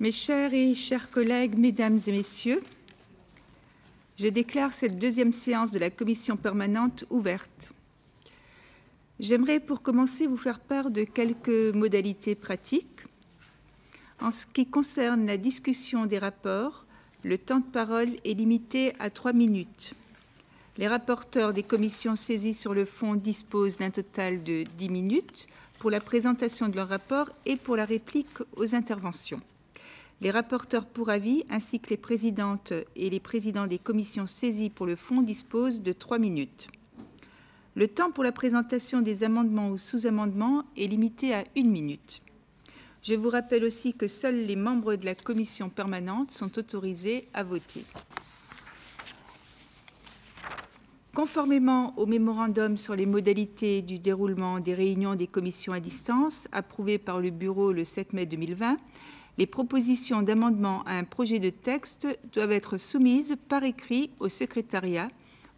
Mes chers et chers collègues, mesdames et messieurs, je déclare cette deuxième séance de la commission permanente ouverte. J'aimerais pour commencer vous faire part de quelques modalités pratiques. En ce qui concerne la discussion des rapports, le temps de parole est limité à trois minutes. Les rapporteurs des commissions saisies sur le fond disposent d'un total de dix minutes pour la présentation de leur rapport et pour la réplique aux interventions. Les rapporteurs pour avis ainsi que les présidentes et les présidents des commissions saisies pour le fond disposent de trois minutes. Le temps pour la présentation des amendements ou sous-amendements est limité à une minute. Je vous rappelle aussi que seuls les membres de la commission permanente sont autorisés à voter. Conformément au mémorandum sur les modalités du déroulement des réunions des commissions à distance approuvé par le Bureau le 7 mai 2020, les propositions d'amendement à un projet de texte doivent être soumises par écrit au secrétariat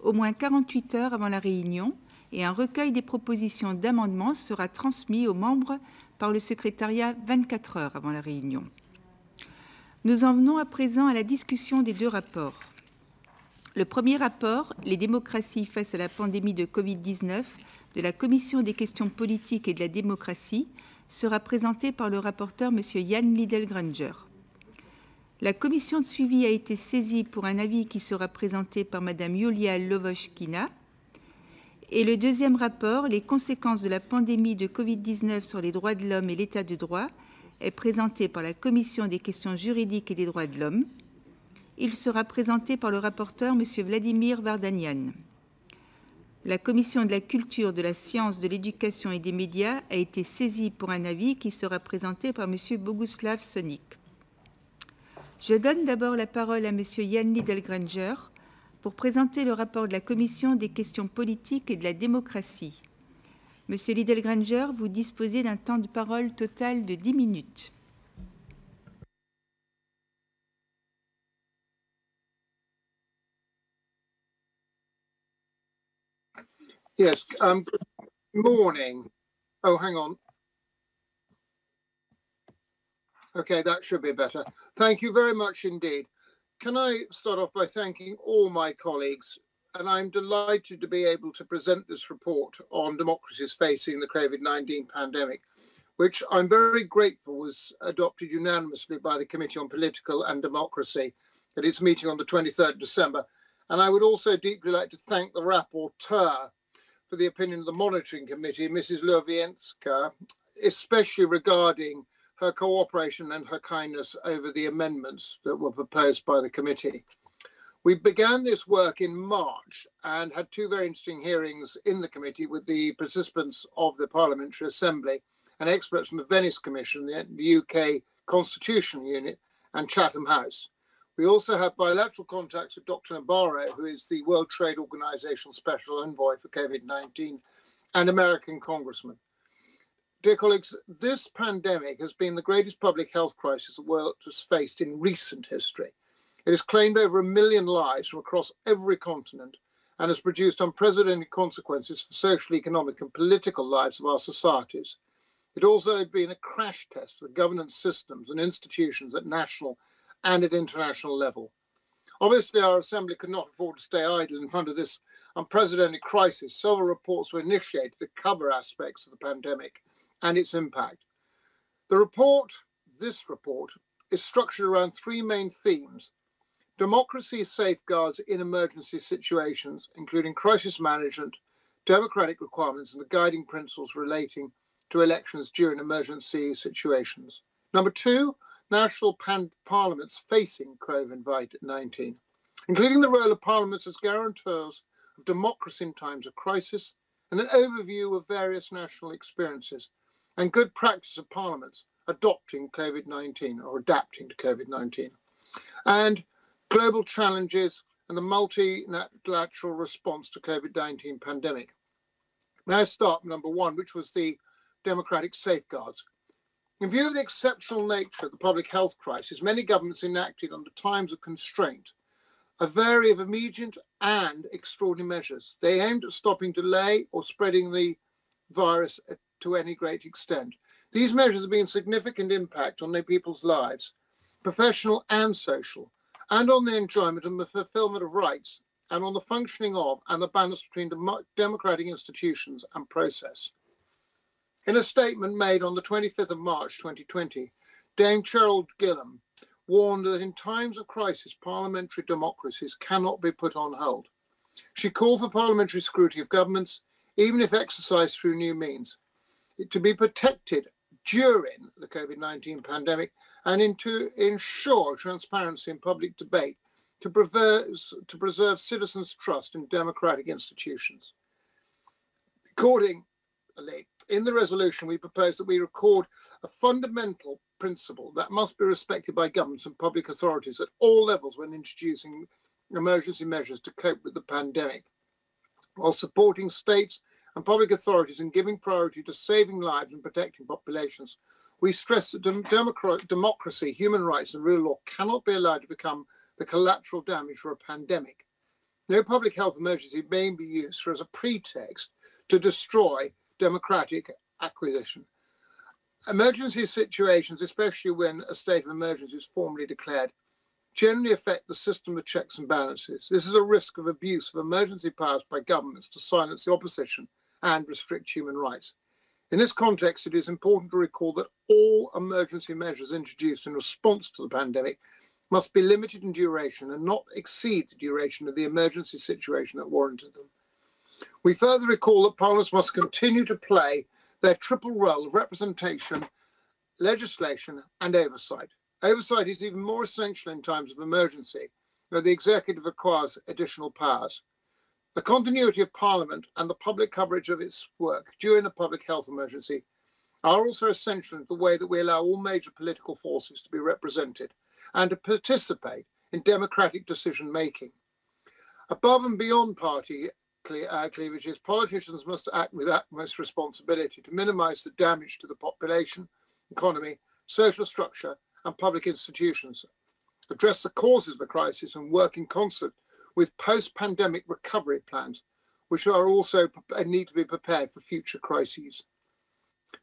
au moins 48 heures avant la réunion et un recueil des propositions d'amendement sera transmis aux membres par le secrétariat 24 heures avant la réunion. Nous en venons à présent à la discussion des deux rapports. Le premier rapport, Les démocraties face à la pandémie de Covid-19, de la Commission des questions politiques et de la démocratie, sera présenté par le rapporteur M. Yann Liddell-Granger. La commission de suivi a été saisie pour un avis qui sera présenté par Mme Yulia Lovoshkina. Et le deuxième rapport, Les conséquences de la pandémie de Covid-19 sur les droits de l'homme et l'état de droit, est présenté par la Commission des questions juridiques et des droits de l'homme. Il sera présenté par le rapporteur M. Vladimir Vardanian. La Commission de la culture, de la science, de l'éducation et des médias a été saisie pour un avis qui sera présenté par M. Boguslav Sonik. Je donne d'abord la parole à M. Yann Liddell-Granger pour présenter le rapport de la Commission des questions politiques et de la démocratie. Monsieur Liddell-Granger, vous disposez d'un temps de parole total de 10 minutes. Yes, um, morning. Oh, hang on. Okay, that should be better. Thank you very much indeed. Can I start off by thanking all my colleagues? And I'm delighted to be able to present this report on democracies facing the COVID 19 pandemic, which I'm very grateful was adopted unanimously by the Committee on Political and Democracy at its meeting on the 23rd December. And I would also deeply like to thank the rapporteur for the opinion of the Monitoring Committee, Mrs. Lovochkina, especially regarding her cooperation and her kindness over the amendments that were proposed by the committee. We began this work in March and had two very interesting hearings in the committee with the participants of the Parliamentary Assembly and experts from the Venice Commission, the UK Constitutional Unit, and Chatham House. We also have bilateral contacts with Dr. Nabarro, who is the World Trade Organization Special Envoy for COVID 19, and American Congressman. Dear colleagues, this pandemic has been the greatest public health crisis the world has faced in recent history. It has claimed over a million lives from across every continent and has produced unprecedented consequences for social, economic, and political lives of our societies. It also been a crash test for governance systems and institutions at national and at international level. Obviously, our Assembly could not afford to stay idle in front of this unprecedented crisis. Several reports were initiated to cover aspects of the pandemic and its impact. The report, this report, is structured around three main themes democracy safeguards in emergency situations, including crisis management, democratic requirements, and the guiding principles relating to elections during emergency situations. Number two, national parliaments facing COVID 19, including the role of parliaments as guarantors of democracy in times of crisis, and an overview of various national experiences and good practice of parliaments adopting COVID 19 or adapting to COVID 19, and global challenges and the multilateral response to COVID 19 pandemic. May I start number one, which was the democratic safeguards. In view of the exceptional nature of the public health crisis, many governments enacted under times of constraint a variety of immediate and extraordinary measures. They aimed at stopping delay or spreading the virus to any great extent. These measures have been significant impact on their people's lives. professional and social, and on the enjoyment and the fulfillment of rights, and on the functioning of and the balance between democratic institutions and process. In a statement made on the 25th of March 2020, Dame Cheryl Gillan warned that in times of crisis, parliamentary democracies cannot be put on hold. She called for parliamentary scrutiny of governments, even if exercised through new means, to be protected during the COVID 19 pandemic and in to ensure transparency in public debate to preserve, to preserve citizens' trust in democratic institutions. Accordingly, in the resolution, we propose that we record a fundamental principle that must be respected by governments and public authorities at all levels when introducing emergency measures to cope with the pandemic, while supporting states and public authorities in giving priority to saving lives and protecting populations. We stress that democracy, human rights, and rule of law cannot be allowed to become the collateral damage for a pandemic. No public health emergency may be used for as a pretext to destroy democratic acquisition. Emergency situations, especially when a state of emergency is formally declared, generally affect the system of checks and balances. This is a risk of abuse of emergency powers by governments to silence the opposition and restrict human rights. In this context, it is important to recall that all emergency measures introduced in response to the pandemic must be limited in duration and not exceed the duration of the emergency situation that warranted them. We further recall that parliaments must continue to play their triple role of representation, legislation, and oversight. Oversight is even more essential in times of emergency, where the executive acquires additional powers. The continuity of Parliament and the public coverage of its work during the public health emergency are also essential in the way that we allow all major political forces to be represented and to participate in democratic decision making. Above and beyond party cleavages, politicians must act with utmost responsibility to minimize the damage to the population, economy, social structure, and public institutions, address the causes of the crisis, and work in concert with post pandemic recovery plans, which are also need to be prepared for future crises.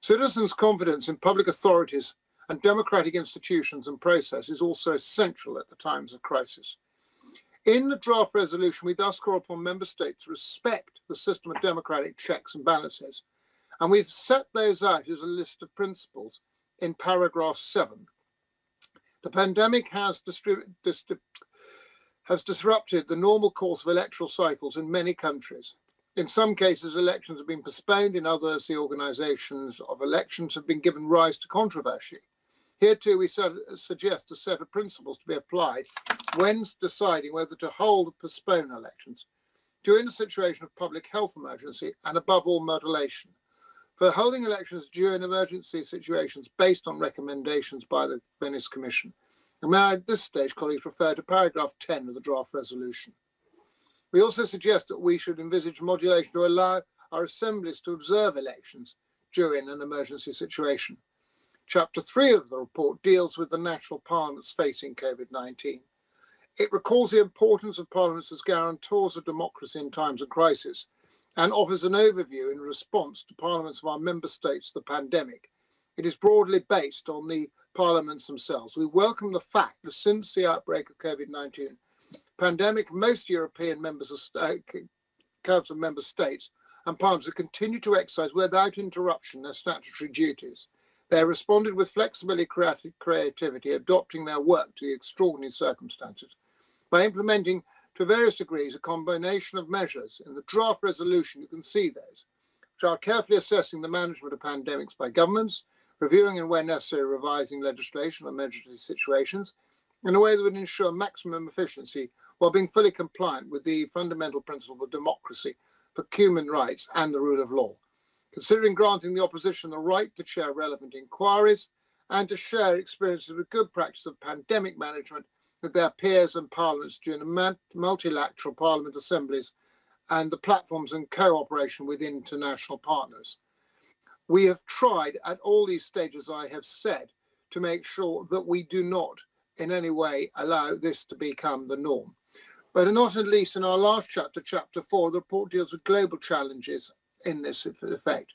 Citizens' confidence in public authorities and democratic institutions and process is also essential at the times of crisis. In the draft resolution, we thus call upon member states to respect the system of democratic checks and balances, and we've set those out as a list of principles in paragraph seven. The pandemic has, has disrupted the normal course of electoral cycles in many countries. In some cases, elections have been postponed. In others, the organizations of elections have been given rise to controversy. Here too, we suggest a set of principles to be applied when deciding whether to hold or postpone elections during a situation of public health emergency and above all modulation. For holding elections during emergency situations based on recommendations by the Venice Commission. And may I at this stage, colleagues, refer to paragraph 10 of the draft resolution. We also suggest that we should envisage modulation to allow our assemblies to observe elections during an emergency situation. Chapter 3 of the report deals with the national parliaments facing COVID 19. It recalls the importance of parliaments as guarantors of democracy in times of crisis and offers an overview in response to parliaments of our member states the pandemic. It is broadly based on the parliaments themselves. We welcome the fact that since the outbreak of COVID 19, pandemic, most European members of uh, Council of Member States and parliaments have continued to exercise without interruption their statutory duties. They responded with flexibility, creativity, adopting their work to the extraordinary circumstances by implementing to various degrees a combination of measures. In the draft resolution, you can see those, which are carefully assessing the management of pandemics by governments, reviewing and, where necessary, revising legislation on emergency situations in a way that would ensure maximum efficiency while being fully compliant with the fundamental principle of democracy for human rights and the rule of law considering granting the opposition the right to chair relevant inquiries and to share experiences with good practice of pandemic management with their peers and parliaments during the multilateral parliament assemblies and the platforms and cooperation with international partners. We have tried at all these stages, I have said, to make sure that we do not in any way allow this to become the norm. But not at least in our last chapter, chapter four, the report deals with global challenges in this effect.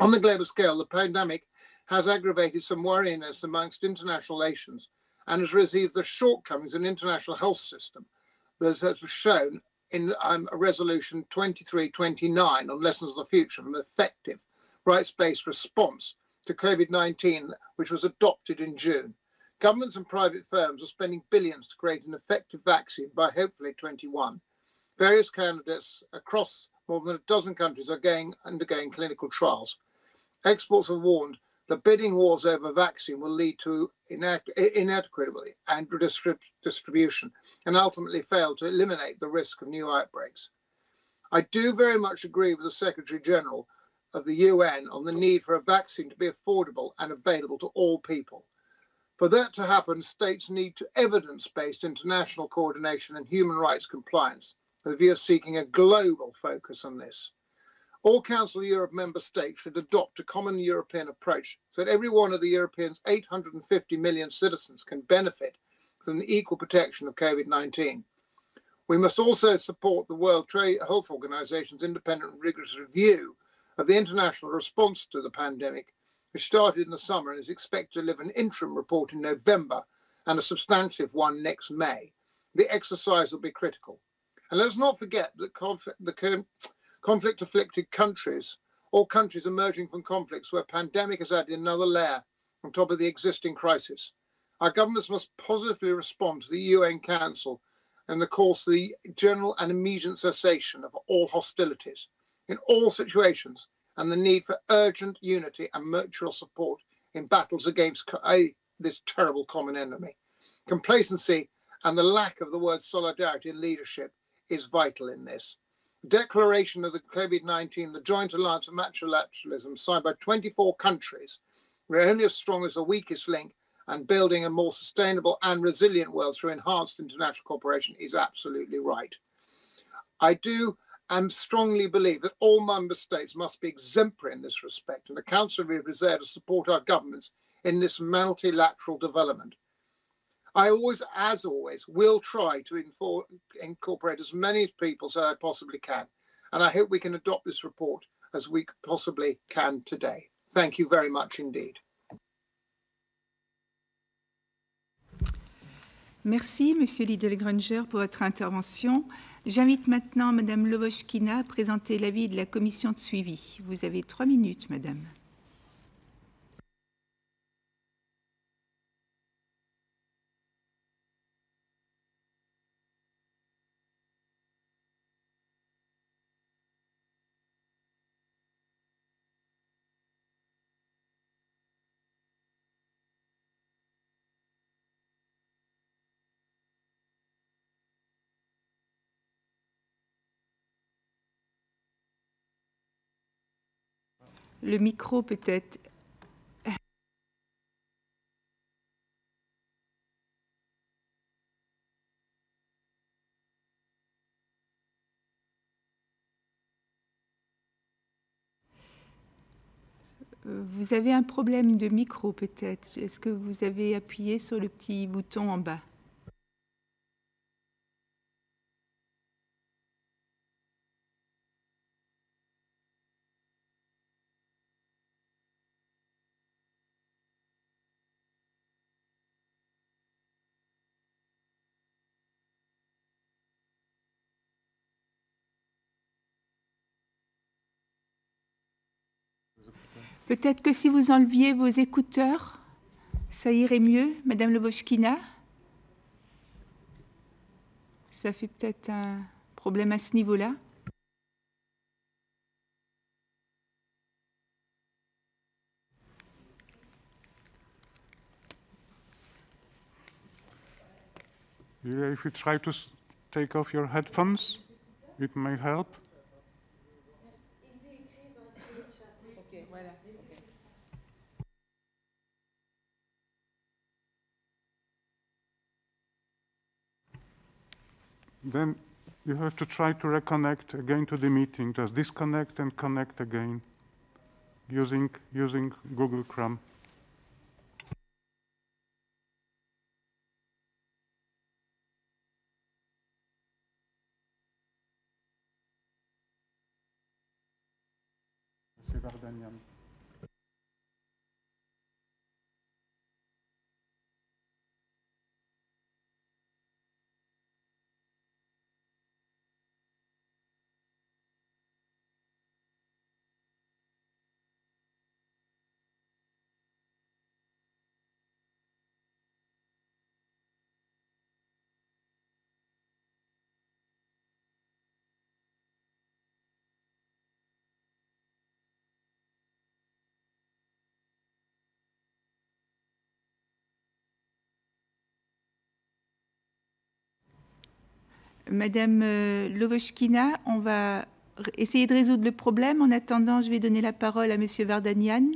On the global scale, the pandemic has aggravated some worriness amongst international nations and has received the shortcomings in the international health system Those that was shown in um, Resolution 2329 on lessons of the future from effective rights-based response to COVID-19, which was adopted in June. Governments and private firms are spending billions to create an effective vaccine by hopefully 21. Various candidates across more than a dozen countries are going, undergoing clinical trials. Experts have warned that bidding wars over vaccine will lead to inadequate and distribution and ultimately fail to eliminate the risk of new outbreaks. I do very much agree with the Secretary General of the UN on the need for a vaccine to be affordable and available to all people. For that to happen, states need to evidence based international coordination and human rights compliance with a view of seeking a global focus on this. All Council of Europe member states should adopt a common European approach so that every one of the Europeans' 850 million citizens can benefit from the equal protection of COVID 19. We must also support the World Trade Health Organization's independent and rigorous review of the international response to the pandemic, which started in the summer and is expected to deliver an interim report in November and a substantive one next May. The exercise will be critical. And let's not forget that conf- the conflict afflicted countries or countries emerging from conflicts where pandemic has added another layer on top of the existing crisis. Our governments must positively respond to the UN Council and the calls for the general and immediate cessation of all hostilities in all situations and the need for urgent unity and mutual support in battles against this terrible common enemy. Complacency and the lack of the word solidarity in leadership is vital in this declaration of the COVID 19, the Joint Alliance of Multilateralism, signed by 24 countries, we're only as strong as the weakest link, and building a more sustainable and resilient world through enhanced international cooperation is absolutely right. I do and strongly believe that all member states must be exemplary in this respect, and the Council is there to support our governments in this multilateral development. I always, as always, will try to infor- incorporate as many people as I possibly can. And I hope we can adopt this report as we possibly can today. Thank you very much indeed. Merci, Monsieur Liddell-Grainger, pour votre intervention. J'invite maintenant Madame Lovochkina à présenter l'avis de la commission de suivi. Vous avez trois minutes, Madame. Le micro peut-être. Euh, vous avez un problème de micro peut-être. Est-ce que vous avez appuyé sur le petit bouton en bas? Peut-être que si vous enleviez vos écouteurs, ça irait mieux, Madame Levoshkina Ça fait peut-être un problème à ce niveau-là. If you try to take off your headphones, it may help. Then you have to try to reconnect again to the meeting. Just disconnect and connect again using, using Google Chrome. Madame euh, Lovoshkina, on va essayer de résoudre le problème. En attendant, je vais donner la parole à Monsieur Vardanian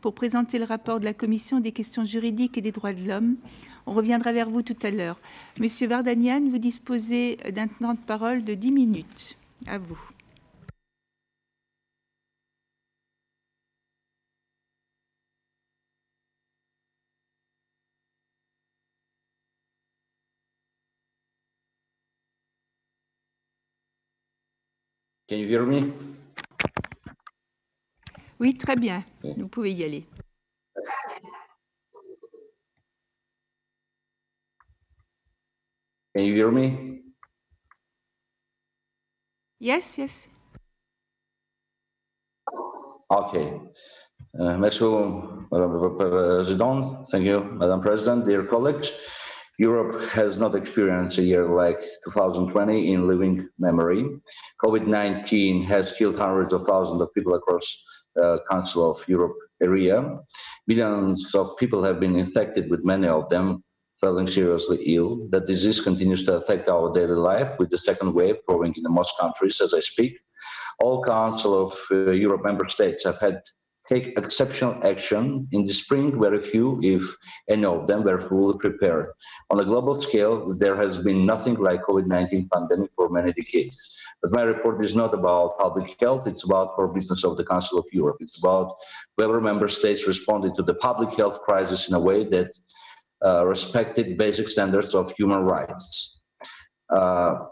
pour présenter le rapport de la Commission des questions juridiques et des droits de l'homme. On reviendra vers vous tout à l'heure. Monsieur Vardanian, vous disposez d'un temps de parole de 10 minutes. À vous. Can you hear me? Oui, très bien. Vous pouvez y aller. Can you hear me? Yes, yes. Okay. Uh, merci, Madame President. Thank you, Madam President, dear colleagues. Europe has not experienced a year like 2020 in living memory. COVID-19 has killed hundreds of thousands of people across the uh, Council of Europe area. Millions of people have been infected with many of them falling seriously ill. That disease continues to affect our daily life with the second wave growing in most countries as I speak. All Council of uh, Europe member states have had take exceptional action. In the spring, very few, if any of them, were fully prepared. On a global scale, there has been nothing like COVID-19 pandemic for many decades. But my report is not about public health, it's about core business of the Council of Europe. It's about whether member states responded to the public health crisis in a way that uh, respected basic standards of human rights. Uh,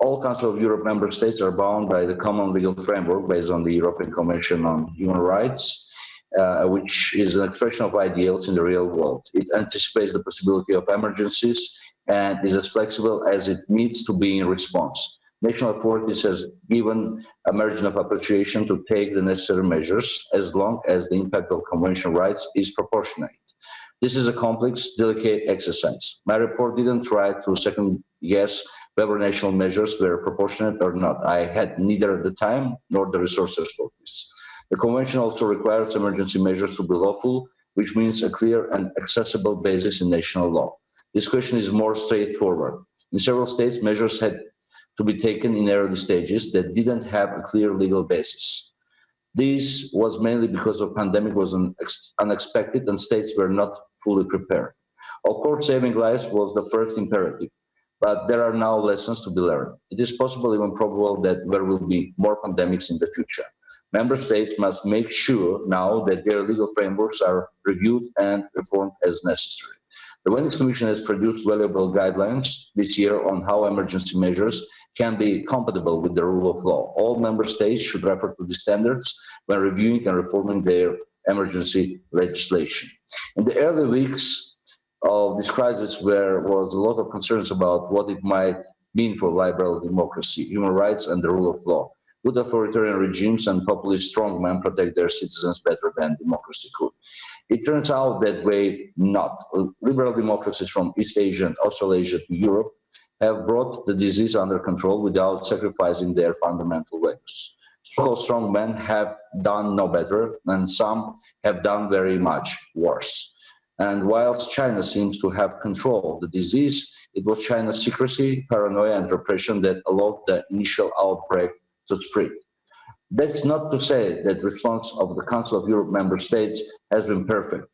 all Council of Europe member states are bound by the common legal framework based on the European Convention on Human Rights, uh, which is an expression of ideals in the real world. It anticipates the possibility of emergencies and is as flexible as it needs to be in response. National authorities has given a margin of appreciation to take the necessary measures as long as the impact of convention rights is proportionate. This is a complex, delicate exercise. My report didn't try to second guess whether national measures were proportionate or not. I had neither the time nor the resources for this. The Convention also requires emergency measures to be lawful, which means a clear and accessible basis in national law. This question is more straightforward. In several states, measures had to be taken in early stages that didn't have a clear legal basis. This was mainly because the pandemic was unexpected and states were not fully prepared. Of course, saving lives was the first imperative but there are now lessons to be learned. It is possible, even probable, that there will be more pandemics in the future. Member states must make sure now that their legal frameworks are reviewed and reformed as necessary. The Venice Commission has produced valuable guidelines this year on how emergency measures can be compatible with the rule of law. All member states should refer to the standards when reviewing and reforming their emergency legislation. In the early weeks of this crisis where was a lot of concerns about what it might mean for liberal democracy, human rights, and the rule of law. Would authoritarian regimes and populist strongmen protect their citizens better than democracy could? It turns out that way not. Liberal democracies from East Asia and Australasia to Europe have brought the disease under control without sacrificing their fundamental values. So strongmen have done no better, and some have done very much worse. And whilst China seems to have controlled the disease, it was China's secrecy, paranoia, and repression that allowed the initial outbreak to spread. That's not to say that the response of the Council of Europe member states has been perfect.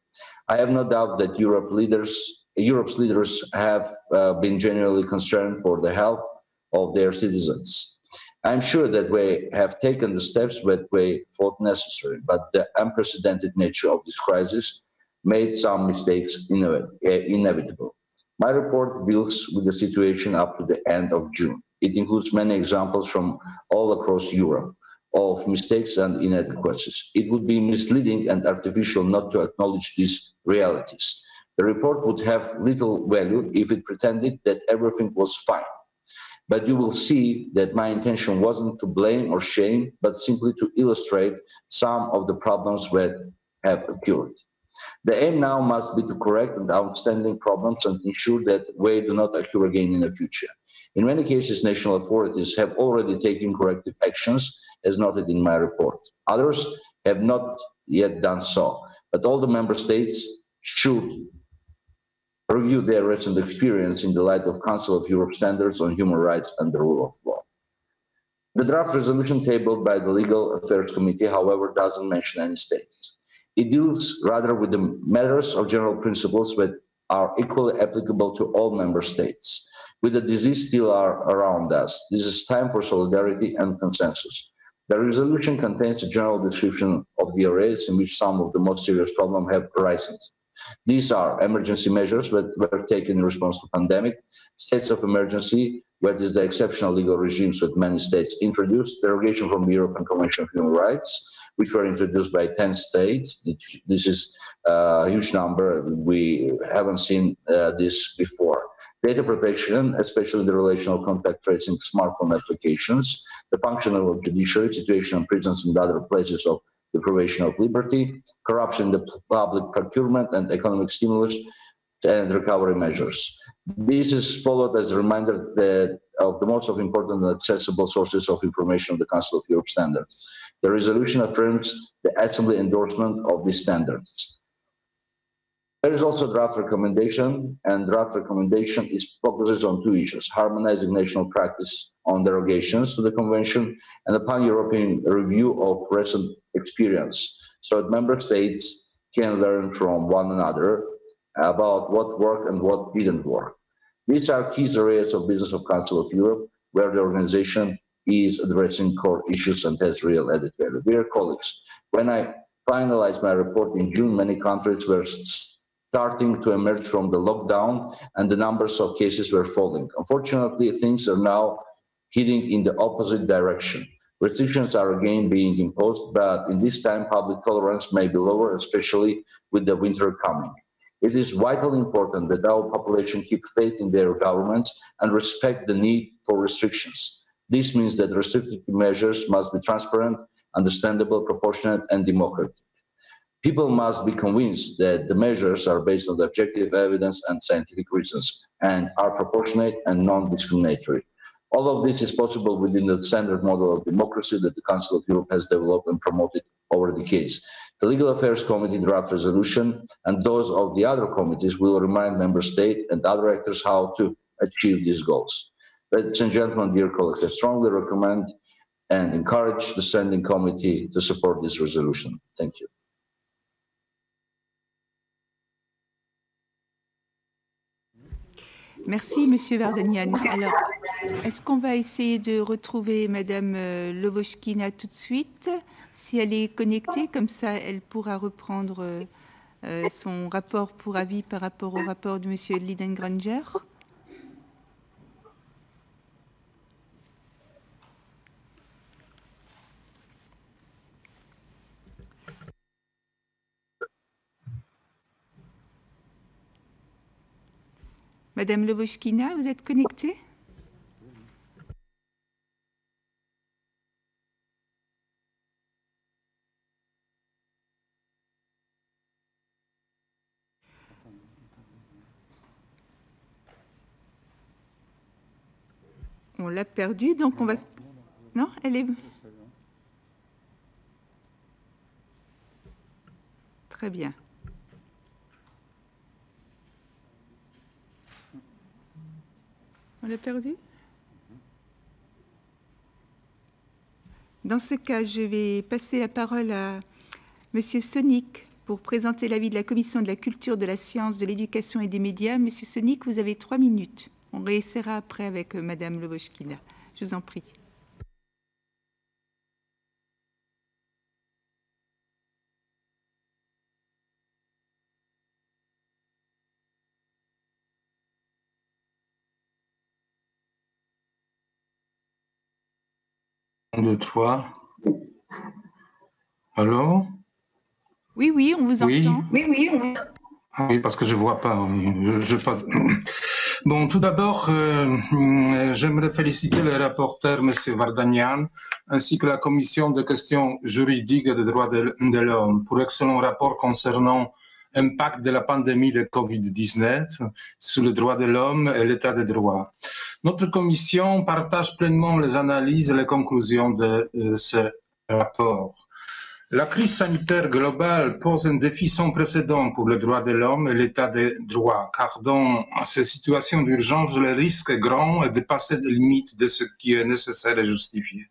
I have no doubt that Europe leaders, Europe's leaders have uh, been genuinely concerned for the health of their citizens. I'm sure that we have taken the steps that we thought necessary, but the unprecedented nature of this crisis made some mistakes eh, inevitable. My report deals with the situation up to the end of June. It includes many examples from all across Europe of mistakes and inadequacies. It would be misleading and artificial not to acknowledge these realities. The report would have little value if it pretended that everything was fine. But you will see that my intention wasn't to blame or shame, but simply to illustrate some of the problems that have occurred. The aim now must be to correct the outstanding problems and ensure that they do not occur again in the future. In many cases, national authorities have already taken corrective actions, as noted in my report. Others have not yet done so, but all the member states should review their recent experience in the light of Council of Europe standards on human rights and the rule of law. The draft resolution tabled by the Legal Affairs Committee, however, doesn't mention any states. It deals rather with the matters of general principles that are equally applicable to all member states. With the disease still around us, this is time for solidarity and consensus. The resolution contains a general description of the areas in which some of the most serious problems have arisen. These are emergency measures that were taken in response to pandemic, states of emergency, where is the exceptional legal regimes that many states introduced, derogation from the European Convention of Human Rights, which were introduced by 10 states. This is a huge number. We haven't seen uh, this before. Data protection, especially the relational contact tracing smartphone applications, the function of judiciary, situation in prisons and other places of deprivation of liberty, corruption in the public procurement and economic stimulus and recovery measures. This is followed as a reminder that of the most important and accessible sources of information of the Council of Europe standards. The resolution affirms the Assembly endorsement of these standards. There is also draft recommendation, and draft recommendation is focuses on two issues: harmonizing national practice on derogations to the convention and a pan-European review of recent experience, so that member states can learn from one another about what worked and what didn't work. These are key areas of business of Council of Europe, where the organization is addressing core issues and has real added value. Dear colleagues, when I finalized my report in June, many countries were starting to emerge from the lockdown and the numbers of cases were falling. Unfortunately, things are now heading in the opposite direction. Restrictions are again being imposed, but in this time, public tolerance may be lower, especially with the winter coming. It is vitally important that our population keep faith in their governments and respect the need for restrictions. This means that restrictive measures must be transparent, understandable, proportionate, and democratic. People must be convinced that the measures are based on objective evidence and scientific reasons and are proportionate and non-discriminatory. All of this is possible within the standard model of democracy that the Council of Europe has developed and promoted over the decades. The Legal Affairs Committee draft resolution and those of the other committees will remind member states and other actors how to achieve these goals. Ladies and gentlemen, dear colleagues, I strongly recommend and encourage the Standing Committee to support this resolution. Thank you. Merci, Monsieur. Alors, est-ce qu'on va essayer de retrouver Madame euh, Lovoshkina tout de suite? Si elle est connectée, comme ça, elle pourra reprendre euh, euh, son rapport pour avis par rapport au rapport de M. Lidengranger. Madame Lovoshkina, vous êtes connectée? On l'a perdue, donc on va... Non, elle est... Très bien. On l'a perdu? Dans ce cas, je vais passer la parole à Monsieur Sonic pour présenter l'avis de la Commission de la culture, de la science, de l'éducation et des médias. Monsieur Sonic, vous avez trois minutes. On réessayera après avec euh, Madame Lovoshkina. Je vous en prie. Un, deux, trois. Allô? Oui, oui, on vous Oui. entend. Oui, oui, on... Ah Oui, parce que je vois pas. oui, Je, je pas... Bon, tout d'abord, euh, euh, j'aimerais féliciter le rapporteur, M. Vardanian, ainsi que la Commission de questions juridiques et des droits de, de l'homme pour l'excellent rapport concernant l'impact de la pandémie de COVID-19 sur les droits de l'homme et l'état des droits. Notre commission partage pleinement les analyses et les conclusions de euh, ce rapport. La crise sanitaire globale pose un défi sans précédent pour les droits de l'homme et l'état des droits, car dans ces situations d'urgence, le risque est grand et dépasser les limites de ce qui est nécessaire et justifié.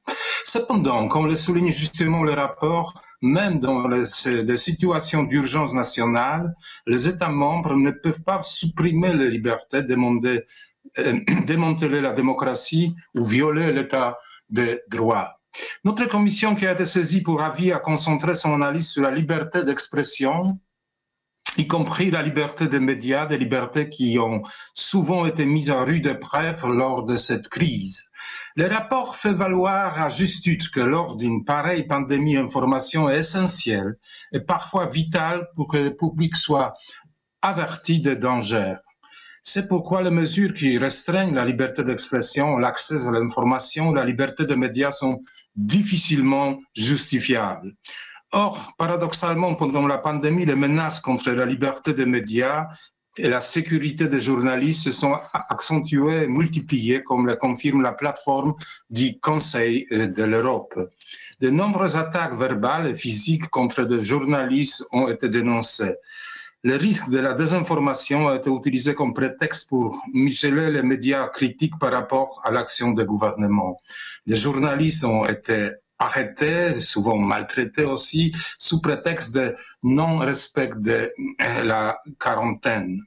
Cependant, comme le souligne justement le rapport, même dans les, situations d'urgence nationale, les États membres ne peuvent pas supprimer les libertés, euh, démanteler la démocratie ou violer l'état des droits. Notre commission qui a été saisie pour avis a concentré son analyse sur la liberté d'expression, y compris la liberté des médias, des libertés qui ont souvent été mises en rude épreuve lors de cette crise. Le rapport fait valoir à juste titre que lors d'une pareille pandémie, l'information est essentielle et parfois vitale pour que le public soit averti des dangers. C'est pourquoi les mesures qui restreignent la liberté d'expression, l'accès à l'information, la liberté des médias sont difficilement justifiables. Or, paradoxalement, pendant la pandémie, les menaces contre la liberté des médias et la sécurité des journalistes se sont accentuées et multipliées, comme le confirme la plateforme du Conseil euh, de l'Europe. De nombreuses attaques verbales et physiques contre des journalistes ont été dénoncées. Le risque de la désinformation a été utilisé comme prétexte pour museler les médias critiques par rapport à l'action du gouvernement. Les journalistes ont été arrêtés, souvent maltraités aussi, sous prétexte de non-respect de euh, la quarantaine.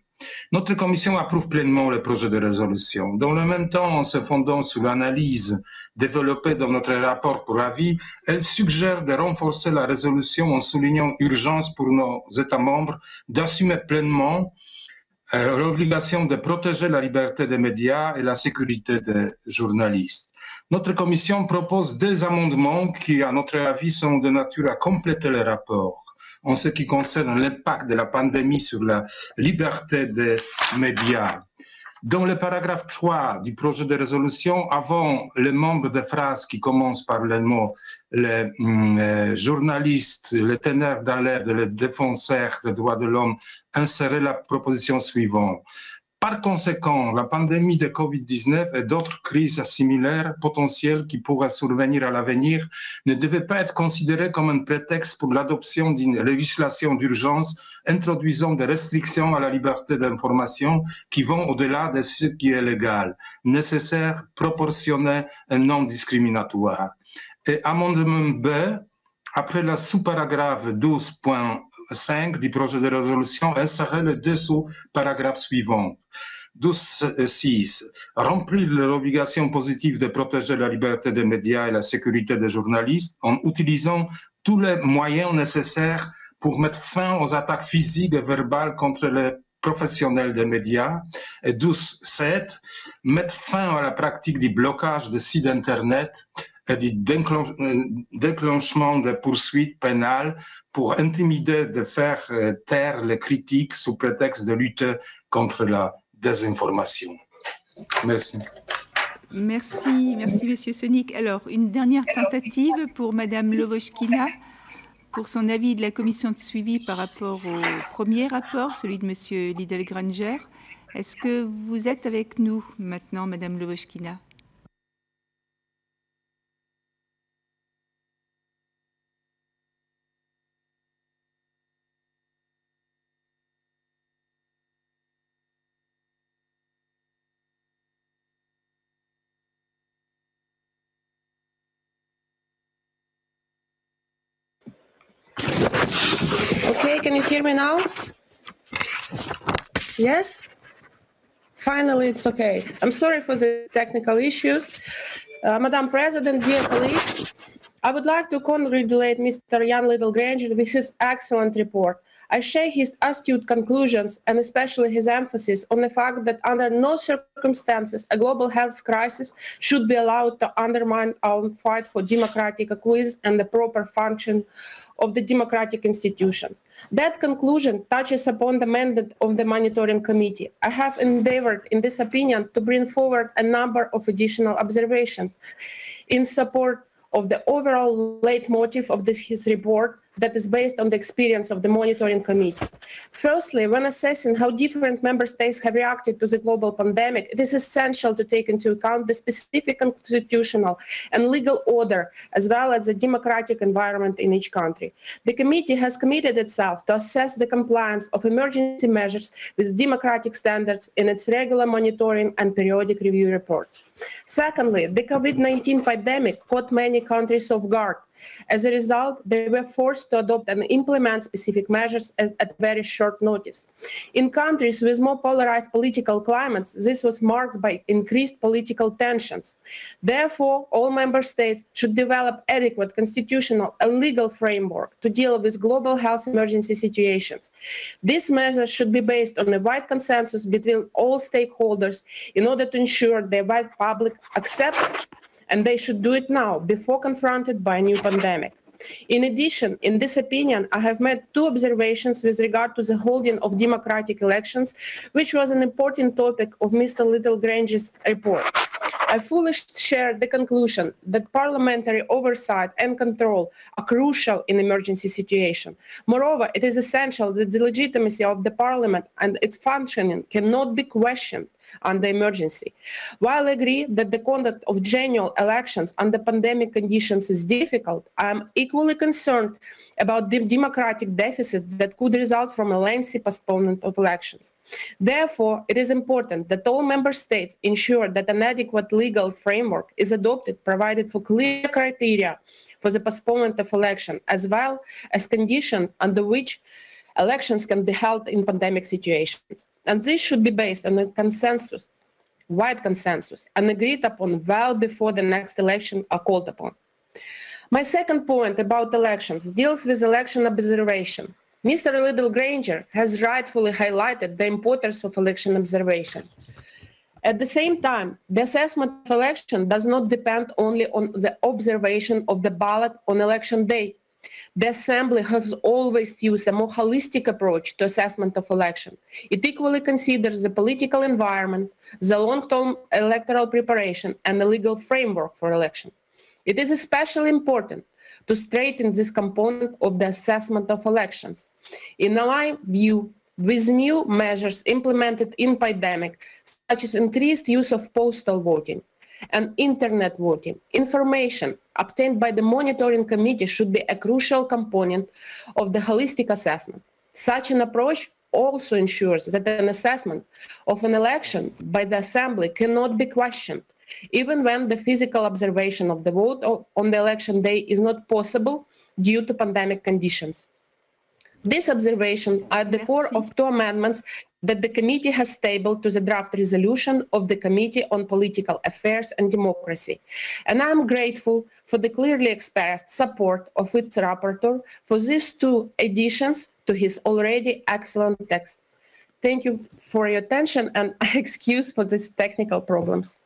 Notre commission approuve pleinement le projet de résolution. Dans le même temps, en se fondant sur l'analyse développée dans notre rapport pour avis, elle suggère de renforcer la résolution en soulignant l'urgence pour nos États membres d'assumer pleinement euh, l'obligation de protéger la liberté des médias et la sécurité des journalistes. Notre commission propose deux amendements qui, à notre avis, sont de nature à compléter le rapport en ce qui concerne l'impact de la pandémie sur la liberté des médias. Dans le paragraphe 3 du projet de résolution, avant le nombre de phrases qui commencent par le mot les euh, journalistes, les teneurs d'alerte, les défenseurs des droits de l'homme, insérer la proposition suivante. Par conséquent, la pandémie de Covid-19 et d'autres crises similaires potentielles qui pourraient survenir à l'avenir ne devaient pas être considérées comme un prétexte pour l'adoption d'une législation d'urgence introduisant des restrictions à la liberté d'information qui vont au-delà de ce qui est légal, nécessaire, proportionné et non discriminatoire. Et amendement B, après la sous-paragraphe 12.5 du projet de résolution, insérer le dessous paragraphe suivant. 12.6. Remplir l'obligation positive de protéger la liberté des médias et la sécurité des journalistes en utilisant tous les moyens nécessaires pour mettre fin aux attaques physiques et verbales contre les professionnels des médias. Et 12.7. Mettre fin à la pratique du blocage de sites Internet du euh, déclenchement de poursuites pénales pour intimider, de faire euh, taire les critiques sous prétexte de lutter contre la désinformation. Merci. Merci, merci Monsieur Sonic. Alors, une dernière tentative pour Madame Lovoshkina pour son avis de la commission de suivi par rapport au premier rapport, celui de Monsieur Lidl Granger. Est-ce que vous êtes avec nous maintenant, Madame Lovoshkina can you hear me now? Yes? Finally, it's okay. I'm sorry for the technical issues. Uh, Madam President, dear colleagues, I would like to congratulate Mr. Jan Liddell-Grainger with his excellent report. I share his astute conclusions and especially his emphasis on the fact that under no circumstances a global health crisis should be allowed to undermine our fight for democratic equity and the proper function of the democratic institutions. That conclusion touches upon the mandate of the monitoring committee. I have endeavored in this opinion to bring forward a number of additional observations in support of the overall leitmotif of this his report that is based on the experience of the monitoring committee. Firstly, when assessing how different member states have reacted to the global pandemic, it is essential to take into account the specific constitutional and legal order, as well as the democratic environment in each country. The committee has committed itself to assess the compliance of emergency measures with democratic standards in its regular monitoring and periodic review reports. Secondly, the COVID-19 pandemic caught many countries off guard. As a result, they were forced to adopt and implement specific measures at very short notice. In countries with more polarized political climates, this was marked by increased political tensions. Therefore, all member states should develop adequate constitutional and legal framework to deal with global health emergency situations. These measures should be based on a wide consensus between all stakeholders in order to ensure their wide public acceptance and they should do it now before confronted by a new pandemic. In addition, in this opinion, I have made two observations with regard to the holding of democratic elections, which was an important topic of Mr. Liddell-Grainger's report. I fully share the conclusion that parliamentary oversight and control are crucial in emergency situations. Moreover, it is essential that the legitimacy of the parliament and its functioning cannot be questioned under emergency. While I agree that the conduct of general elections under pandemic conditions is difficult, I am equally concerned about the democratic deficit that could result from a lengthy postponement of elections. Therefore, it is important that all member states ensure that an adequate legal framework is adopted, provided for clear criteria for the postponement of election, as well as conditions under which elections can be held in pandemic situations. And this should be based on a consensus, wide consensus, and agreed upon well before the next election are called upon. My second point about elections deals with election observation. Mr. Liddell-Grainger has rightfully highlighted the importance of election observation. At the same time, the assessment of election does not depend only on the observation of the ballot on election day, the Assembly has always used a more holistic approach to assessment of election. It equally considers the political environment, the long-term electoral preparation, and the legal framework for election. It is especially important to straighten this component of the assessment of elections. In my view, with new measures implemented in pandemic, such as increased use of postal voting, and internet voting. Information obtained by the monitoring committee should be a crucial component of the holistic assessment. Such an approach also ensures that an assessment of an election by the assembly cannot be questioned, even when the physical observation of the vote on the election day is not possible due to pandemic conditions. These observations are at the Merci. core of two amendments that the committee has tabled to the draft resolution of the Committee on Political Affairs and Democracy. And I'm grateful for the clearly expressed support of its rapporteur for these two additions to his already excellent text. Thank you for your attention and excuse for these technical problems.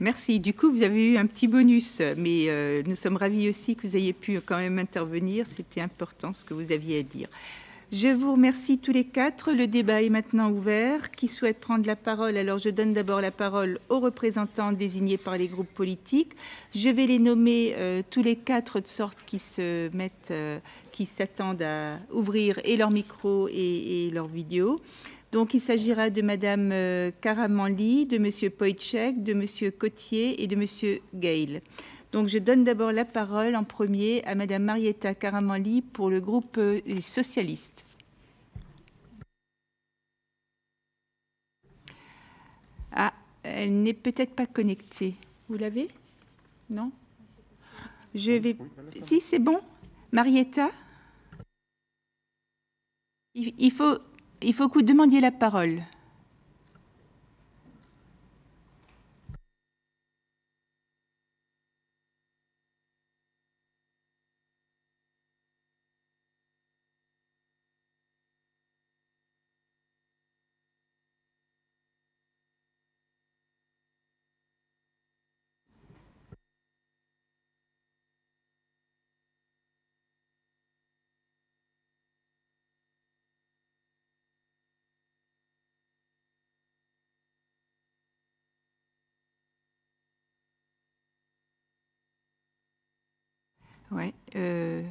Merci. Du coup, vous avez eu un petit bonus, mais euh, nous sommes ravis aussi que vous ayez pu quand même intervenir. C'était important ce que vous aviez à dire. Je vous remercie tous les quatre. Le débat est maintenant ouvert. Qui souhaite prendre la parole? Alors, je donne d'abord la parole aux représentants désignés par les groupes politiques. Je vais les nommer euh, tous les quatre de sorte qu'ils se mettent, euh, s'attendent à ouvrir et leur micro et, et leur vidéo. Donc, il s'agira de Madame euh, Karamanli, de Monsieur Poitchek, de Monsieur Cotier et de Monsieur Gail. Donc, je donne d'abord la parole en premier à Madame Marietta Caramanli pour le groupe euh, socialiste. Ah, elle n'est peut-être pas connectée. Vous l'avez? Non? Je vais. Si, c'est bon? Marietta? Il faut, il faut que vous demandiez la parole. Ouais. Euh,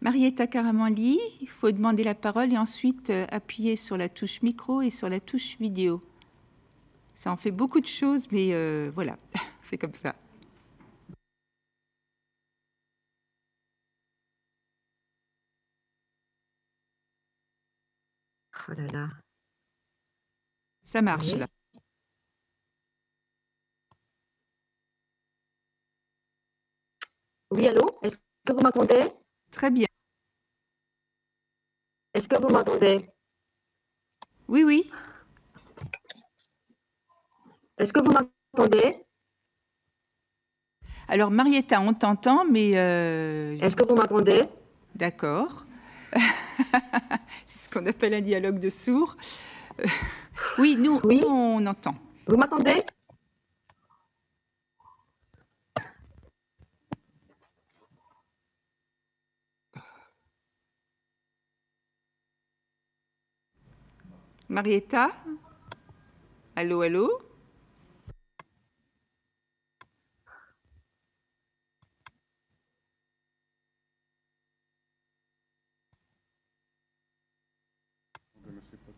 Marietta Caramanli, il faut demander la parole et ensuite euh, appuyer sur la touche micro et sur la touche vidéo. Ça en fait beaucoup de choses, mais euh, voilà, c'est comme ça. Oh là là. Ça marche Oui. là. Oui, allô? Est-ce que vous m'entendez? Très bien. Est-ce que vous m'entendez? Oui, oui. Est-ce que vous m'entendez? Alors Marietta, on t'entend, mais euh, Est-ce que vous m'entendez? d'accord. c'est ce qu'on appelle un dialogue de sourds. Euh, oui, nous, Oui. nous, on entend. Vous m'entendez? Marietta? Allô, allô?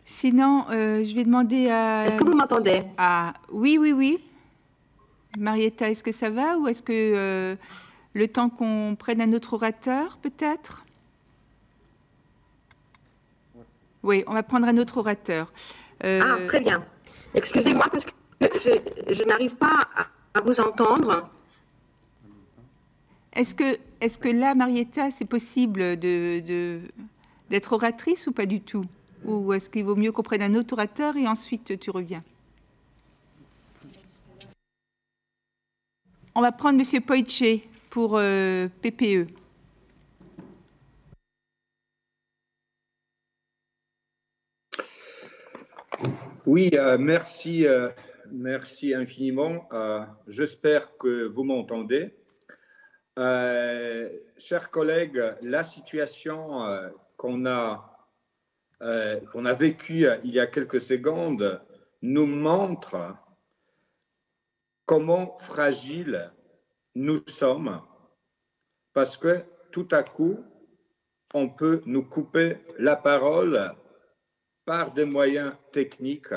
Sinon, euh, je vais demander à, Est-ce que vous m'entendez? à- Oui, oui, oui. Marietta, est-ce que ça va ou est-ce que euh, le temps qu'on prenne un autre orateur, peut-être? Oui, on va prendre un autre orateur. Euh, Ah, très bien. Excusez-moi parce que je, je n'arrive pas à, à vous entendre. Est-ce que, est que là, Marietta, c'est possible de- d'être oratrice ou pas du tout? Ou est-ce qu'il vaut mieux qu'on prenne un autre orateur et ensuite tu reviens? On va prendre Monsieur Poitier pour euh, PPE. Oui, euh, merci, euh, merci infiniment. Euh, J'espère que vous m'entendez. Chers collègues, la situation qu'on a, qu'on a vécue il y a quelques secondes nous montre comment fragiles nous sommes parce que tout à coup, on peut nous couper la parole par des moyens techniques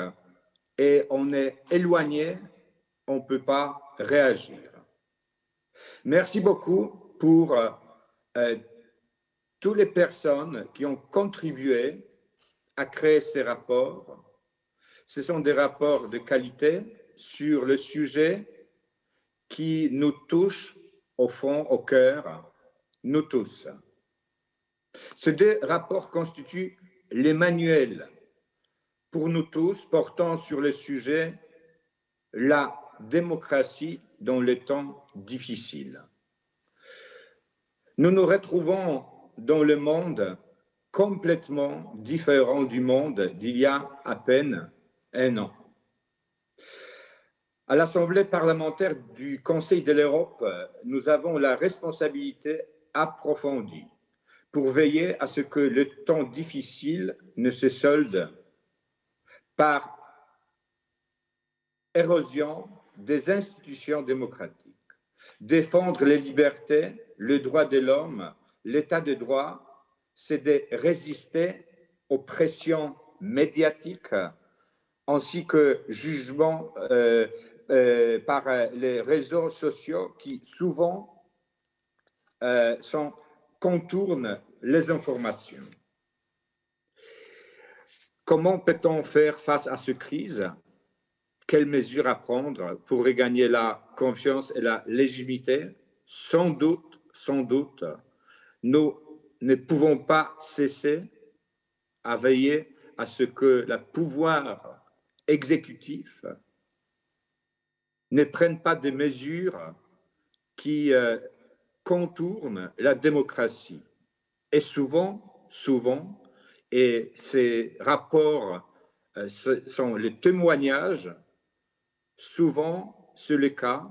et on est éloigné, on ne peut pas réagir. Merci beaucoup pour euh, euh, toutes les personnes qui ont contribué à créer ces rapports. Ce sont des rapports de qualité sur le sujet qui nous touche au fond, au cœur, nous tous. Ces deux rapports constituent les manuels pour nous tous portant sur le sujet la démocratie dans les temps difficiles. Nous nous retrouvons dans le monde complètement différent du monde d'il y a à peine un an. À l'Assemblée parlementaire du Conseil de l'Europe, nous avons la responsabilité approfondie pour veiller à ce que le temps difficile ne se solde par érosion des institutions démocratiques. Défendre les libertés, le droit de l'homme, l'état de droit, c'est de résister aux pressions médiatiques ainsi que jugements euh, euh, par les réseaux sociaux qui souvent euh, contournent les informations. Comment peut-on faire face à cette crise? Quelles mesures à prendre pour regagner la confiance et la légitimité? Sans doute, sans doute, nous ne pouvons pas cesser à veiller à ce que le pouvoir exécutif ne prenne pas des mesures qui euh, contournent la démocratie. Et souvent, souvent, et ces rapports euh, sont les témoignages, souvent, c'est le cas.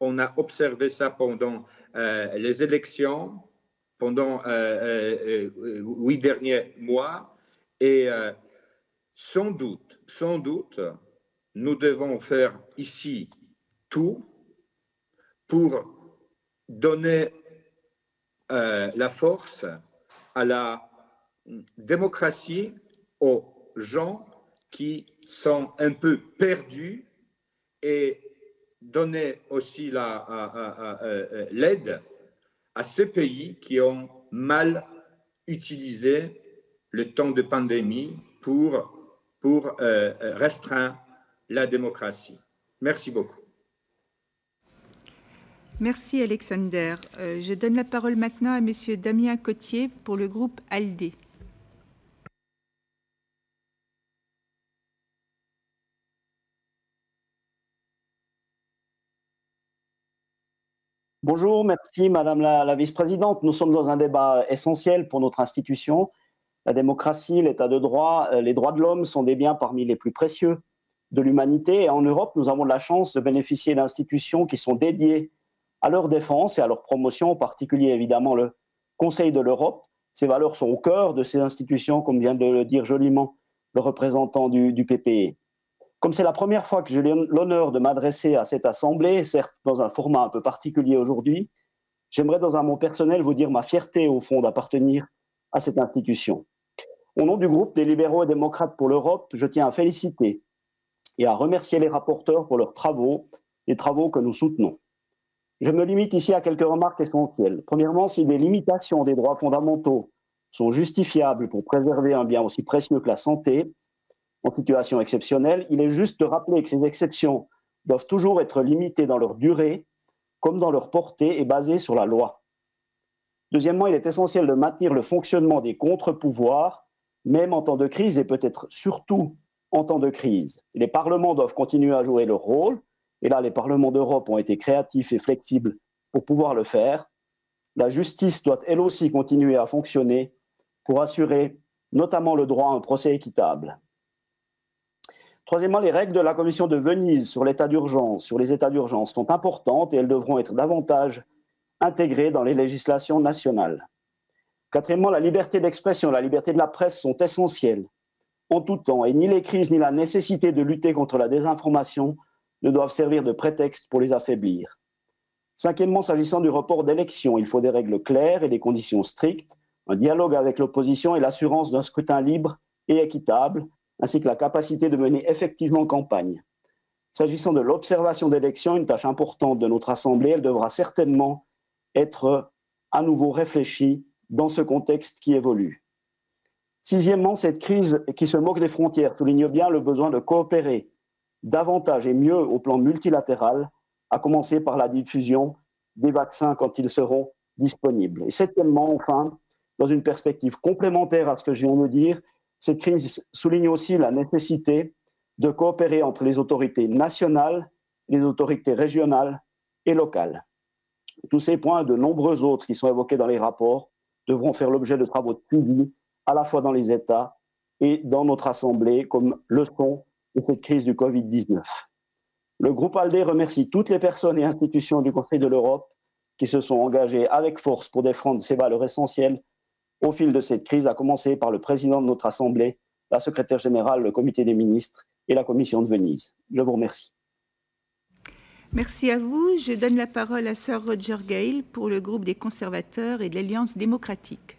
On a observé ça pendant euh, les élections, pendant euh, huit derniers mois, et sans doute, sans doute, nous devons faire ici tout pour donner la force à la démocratie aux gens qui sont un peu perdus et donner aussi l'aide à ces pays qui ont mal utilisé le temps de pandémie pour, pour euh, restreindre la démocratie. Merci beaucoup. Merci Alexander. Euh, je donne la parole maintenant à Monsieur Damien Cotier pour le groupe ALDE. Bonjour, merci Madame la, vice-présidente. Nous sommes dans un débat essentiel pour notre institution. La démocratie, l'état de droit, euh, les droits de l'homme sont des biens parmi les plus précieux de l'humanité. Et en Europe, nous avons la chance de bénéficier d'institutions qui sont dédiées à leur défense et à leur promotion, en particulier évidemment le Conseil de l'Europe. Ces valeurs sont au cœur de ces institutions, comme vient de le dire joliment le représentant du, du PPE. Comme c'est la première fois que j'ai l'honneur de m'adresser à cette assemblée, certes dans un format un peu particulier aujourd'hui, j'aimerais dans un mot personnel vous dire ma fierté au fond d'appartenir à cette institution. Au nom du groupe des libéraux et démocrates pour l'Europe, je tiens à féliciter et à remercier les rapporteurs pour leurs travaux, les travaux que nous soutenons. Je me limite ici à quelques remarques essentielles. Premièrement, si des limitations des droits fondamentaux sont justifiables pour préserver un bien aussi précieux que la santé, en situation exceptionnelle, il est juste de rappeler que ces exceptions doivent toujours être limitées dans leur durée comme dans leur portée et basées sur la loi. Deuxièmement, il est essentiel de maintenir le fonctionnement des contre-pouvoirs, même en temps de crise et peut-être surtout en temps de crise. Les parlements doivent continuer à jouer leur rôle, et là les parlements d'Europe ont été créatifs et flexibles pour pouvoir le faire. La justice doit elle aussi continuer à fonctionner pour assurer notamment le droit à un procès équitable. Troisièmement, les règles de la Commission de Venise sur l'état d'urgence, sur les états d'urgence sont importantes et elles devront être davantage intégrées dans les législations nationales. Quatrièmement, la liberté d'expression, la liberté de la presse sont essentielles en tout temps et ni les crises ni la nécessité de lutter contre la désinformation ne doivent servir de prétexte pour les affaiblir. Cinquièmement, s'agissant du report d'élections, il faut des règles claires et des conditions strictes, un dialogue avec l'opposition et l'assurance d'un scrutin libre et équitable, ainsi que la capacité de mener effectivement campagne. S'agissant de l'observation d'élections, une tâche importante de notre Assemblée, elle devra certainement être à nouveau réfléchie dans ce contexte qui évolue. Sixièmement, cette crise qui se moque des frontières souligne bien le besoin de coopérer davantage et mieux au plan multilatéral, à commencer par la diffusion des vaccins quand ils seront disponibles. Et septièmement, enfin, dans une perspective complémentaire à ce que je viens de dire, cette crise souligne aussi la nécessité de coopérer entre les autorités nationales, les autorités régionales et locales. Tous ces points, de nombreux autres qui sont évoqués dans les rapports, devront faire l'objet de travaux de suivi à la fois dans les États et dans notre Assemblée comme leçon de cette crise du Covid-19. Le groupe ALDE remercie toutes les personnes et institutions du Conseil de l'Europe qui se sont engagées avec force pour défendre ces valeurs essentielles au fil de cette crise, à commencer par le président de notre Assemblée, la secrétaire générale, le comité des ministres et la commission de Venise. Je vous remercie. Merci à vous. Je donne la parole à Sir Roger Gale pour le groupe des conservateurs et de l'Alliance démocratique.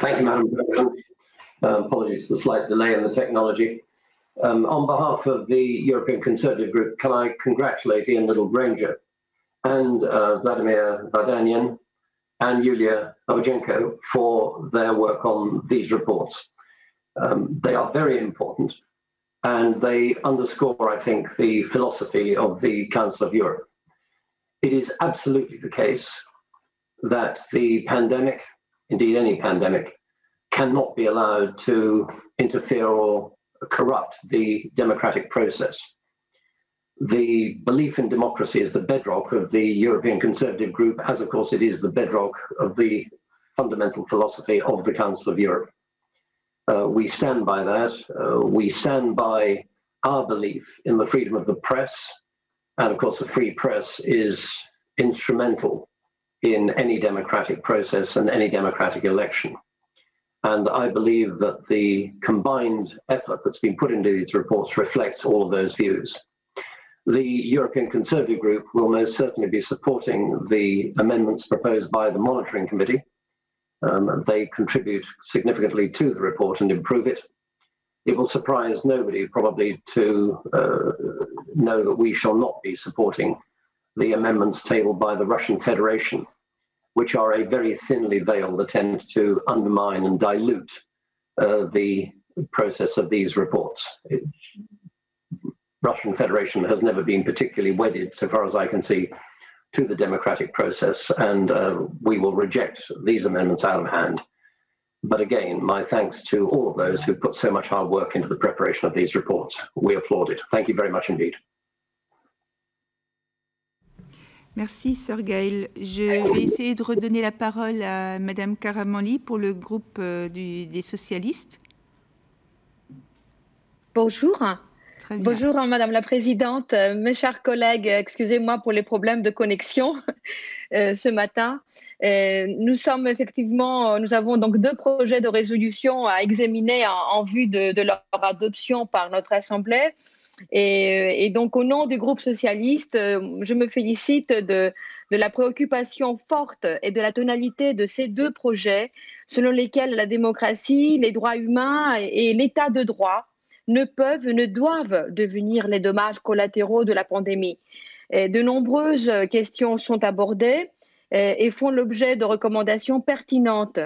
Thank you, Madam President. Uh, apologies for the slight delay in the technology. Um, on behalf of the European Conservative Group, can I congratulate Ian Liddell-Grainger and uh, Vladimir Vardanyan and Yulia Ojenko for their work on these reports. Um, they are very important and they underscore, I think, the philosophy of the Council of Europe. It is absolutely the case that the pandemic, indeed any pandemic, cannot be allowed to interfere or corrupt the democratic process. The belief in democracy is the bedrock of the European Conservative Group, as of course it is the bedrock of the fundamental philosophy of the Council of Europe. Uh, we stand by that. Uh, we stand by our belief in the freedom of the press. And of course, a free press is instrumental in any democratic process and any democratic election. And I believe that the combined effort that's been put into these reports reflects all of those views. The European Conservative Group will most certainly be supporting the amendments proposed by the Monitoring Committee. Um, they contribute significantly to the report and improve it. It will surprise nobody probably to uh, know that we shall not be supporting the amendments tabled by the Russian Federation, which are a very thinly veiled attempt to undermine and dilute uh, the process of these reports. It, Russian Federation has never been particularly wedded, so far as I can see, to the democratic process, and uh, we will reject these amendments out of hand. But again, my thanks to all of those who put so much hard work into the preparation of these reports. We applaud it. Thank you very much indeed. Merci, Sir Gail. Je vais essayer de redonner la parole à Madame Caramanli pour le groupe euh, du, des socialistes. Bonjour. Bonjour, hein, Madame la Présidente. Euh, Mes chers collègues, excusez-moi pour les problèmes de connexion euh, ce matin. Euh, nous sommes effectivement, nous avons donc deux projets de résolution à examiner en, en vue de, de leur adoption par notre Assemblée. Et, et, donc, au nom du groupe socialiste, euh, je me félicite de, la préoccupation forte et de la tonalité de ces deux projets, selon lesquels la démocratie, les droits humains et, l'état de droit ne peuvent, ne doivent devenir les dommages collatéraux de la pandémie. De nombreuses questions sont abordées et, et font l'objet de recommandations pertinentes.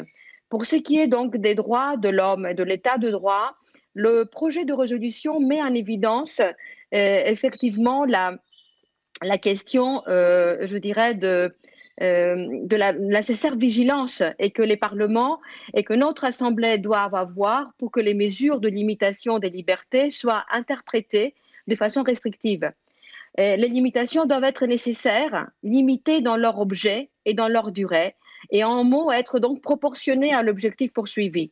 Pour ce qui est donc des droits de l'homme et de l'état de droit, le projet de résolution met en évidence euh, effectivement la, question, euh, je dirais, de, euh, la, nécessaire vigilance et que les parlements et que notre Assemblée doivent avoir pour que les mesures de limitation des libertés soient interprétées de façon restrictive. Les limitations doivent être nécessaires, limitées dans leur objet et dans leur durée, et en mots être donc proportionnées à l'objectif poursuivi.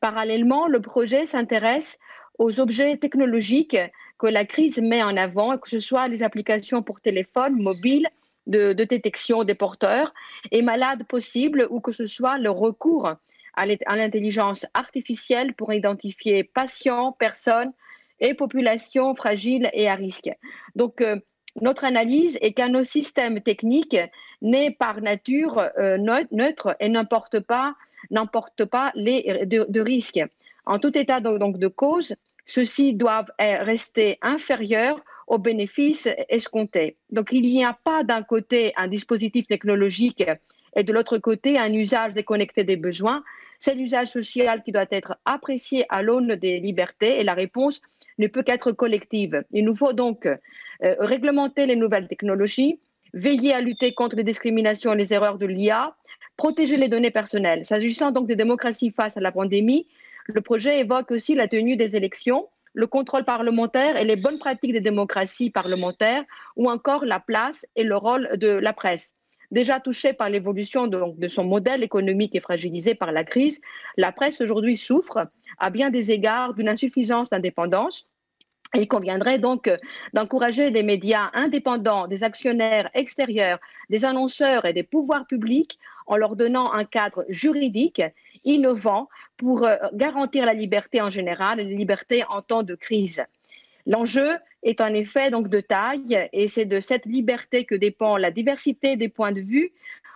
Parallèlement, le projet s'intéresse aux objets technologiques que la crise met en avant, que ce soit les applications pour téléphone, mobile, de, détection des porteurs et malades possibles, ou que ce soit le recours à l'intelligence artificielle pour identifier patients, personnes et populations fragiles et à risque. Donc, euh, notre analyse est qu'un système technique n'est par nature euh, neutre et n'importe pas n'emporte pas les de, de, risques. En tout état donc, donc de cause, ceux-ci doivent rester inférieurs aux bénéfices escomptés. Donc il n'y a pas d'un côté un dispositif technologique et de l'autre côté un usage déconnecté des besoins. C'est l'usage social qui doit être apprécié à l'aune des libertés et la réponse ne peut qu'être collective. Il nous faut donc euh, réglementer les nouvelles technologies, veiller à lutter contre les discriminations et les erreurs de l'IA, protéger les données personnelles. S'agissant donc des démocraties face à la pandémie, le projet évoque aussi la tenue des élections, le contrôle parlementaire et les bonnes pratiques des démocraties parlementaires, ou encore la place et le rôle de la presse. Déjà touchée par l'évolution de, de, son modèle économique et fragilisée par la crise, la presse aujourd'hui souffre à bien des égards d'une insuffisance d'indépendance. Il conviendrait donc d'encourager des médias indépendants, des actionnaires extérieurs, des annonceurs et des pouvoirs publics en leur donnant un cadre juridique innovant pour euh, garantir la liberté en général et la liberté en temps de crise. L'enjeu est en effet donc de taille et c'est de cette liberté que dépend la diversité des points de vue,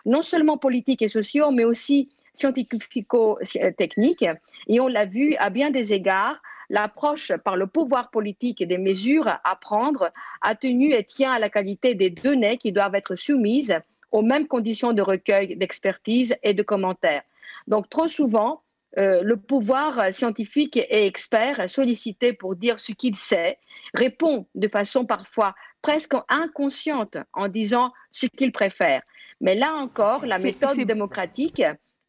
non seulement politiques et sociaux, mais aussi scientifico-techniques. Et on l'a vu à bien des égards, l'approche par le pouvoir politique des mesures à prendre a tenu et tient à la qualité des données qui doivent être soumises aux mêmes conditions de recueil, d'expertise et de commentaires. Donc trop souvent, euh, le pouvoir scientifique et expert sollicité pour dire ce qu'il sait répond de façon parfois presque inconsciente en disant ce qu'il préfère. Mais là encore, la méthode démocratique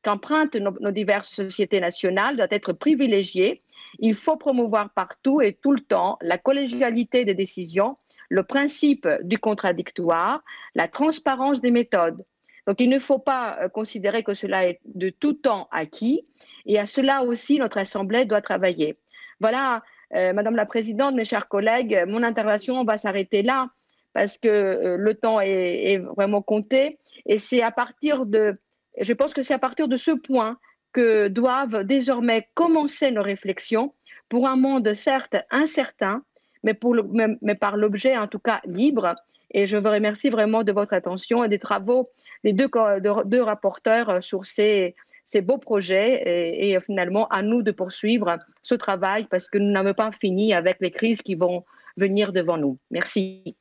qu'empruntent nos, nos, diverses sociétés nationales doit être privilégiée. Il faut promouvoir partout et tout le temps la collégialité des décisions le principe du contradictoire, la transparence des méthodes. Donc il ne faut pas euh, considérer que cela est de tout temps acquis et à cela aussi notre Assemblée doit travailler. Voilà, euh, Madame la Présidente, mes chers collègues, mon intervention va s'arrêter là parce que euh, le temps est, est, vraiment compté et c'est à partir de, je pense que c'est à partir de ce point que doivent désormais commencer nos réflexions pour un monde certes incertain, mais, par l'objet en tout cas libre. Et je vous remercie vraiment de votre attention et des travaux des deux, de, deux rapporteurs sur ces, beaux projets et, et, finalement à nous de poursuivre ce travail parce que nous n'avons pas fini avec les crises qui vont venir devant nous. Merci.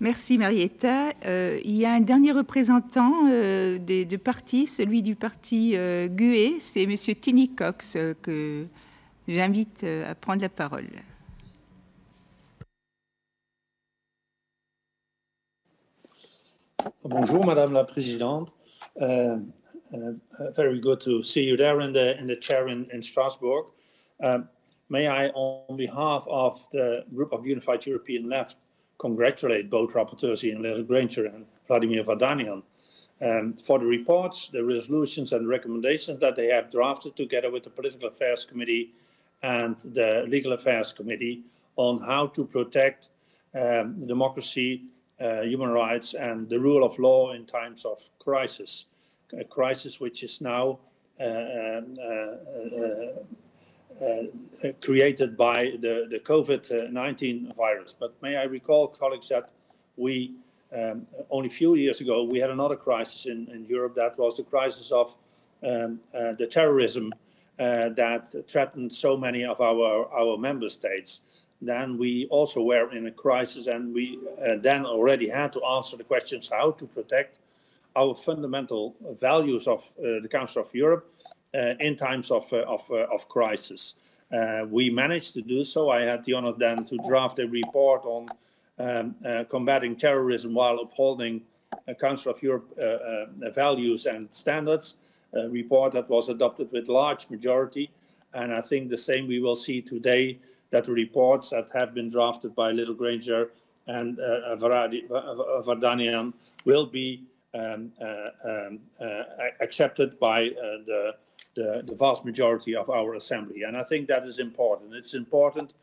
Merci Marietta. Euh, il y a un dernier représentant euh, des deux partis, celui du parti euh, GUE, c'est M. Tini Cox euh, que j'invite euh, à prendre la parole. Bonjour Madame la Présidente. Uh, uh, very good to see you there in the chair in, in Strasbourg. Um, may I, on behalf of the group of Unified European Left, congratulate both rapporteurs, Ian Liddell-Grainger and Vladimir Vardanyan, um, for the reports, the resolutions and recommendations that they have drafted together with the Political Affairs Committee and the Legal Affairs Committee on how to protect um, democracy, uh, human rights, and the rule of law in times of crisis. A crisis which is now uh, uh, uh, uh, created by the, the COVID-19 virus. But may I recall, colleagues, that we um, only a few years ago we had another crisis in, in Europe. That was the crisis of um, uh, the terrorism uh, that threatened so many of our our member states. Then we also were in a crisis, and we uh, then already had to answer the questions how to protect our fundamental values of uh, the Council of Europe uh, in times of, uh, of, uh, of crisis. we managed to do so. I had the honor then to draft a report on um, combating terrorism while upholding Council of Europe values and standards. A report that was adopted with large majority, and I think the same we will see today that the reports that have been drafted by Liddell-Grainger and uh, Vardanyan will be um, uh, um, uh, accepted by uh, the, the, the, vast majority of our assembly. And I think that is important. It's important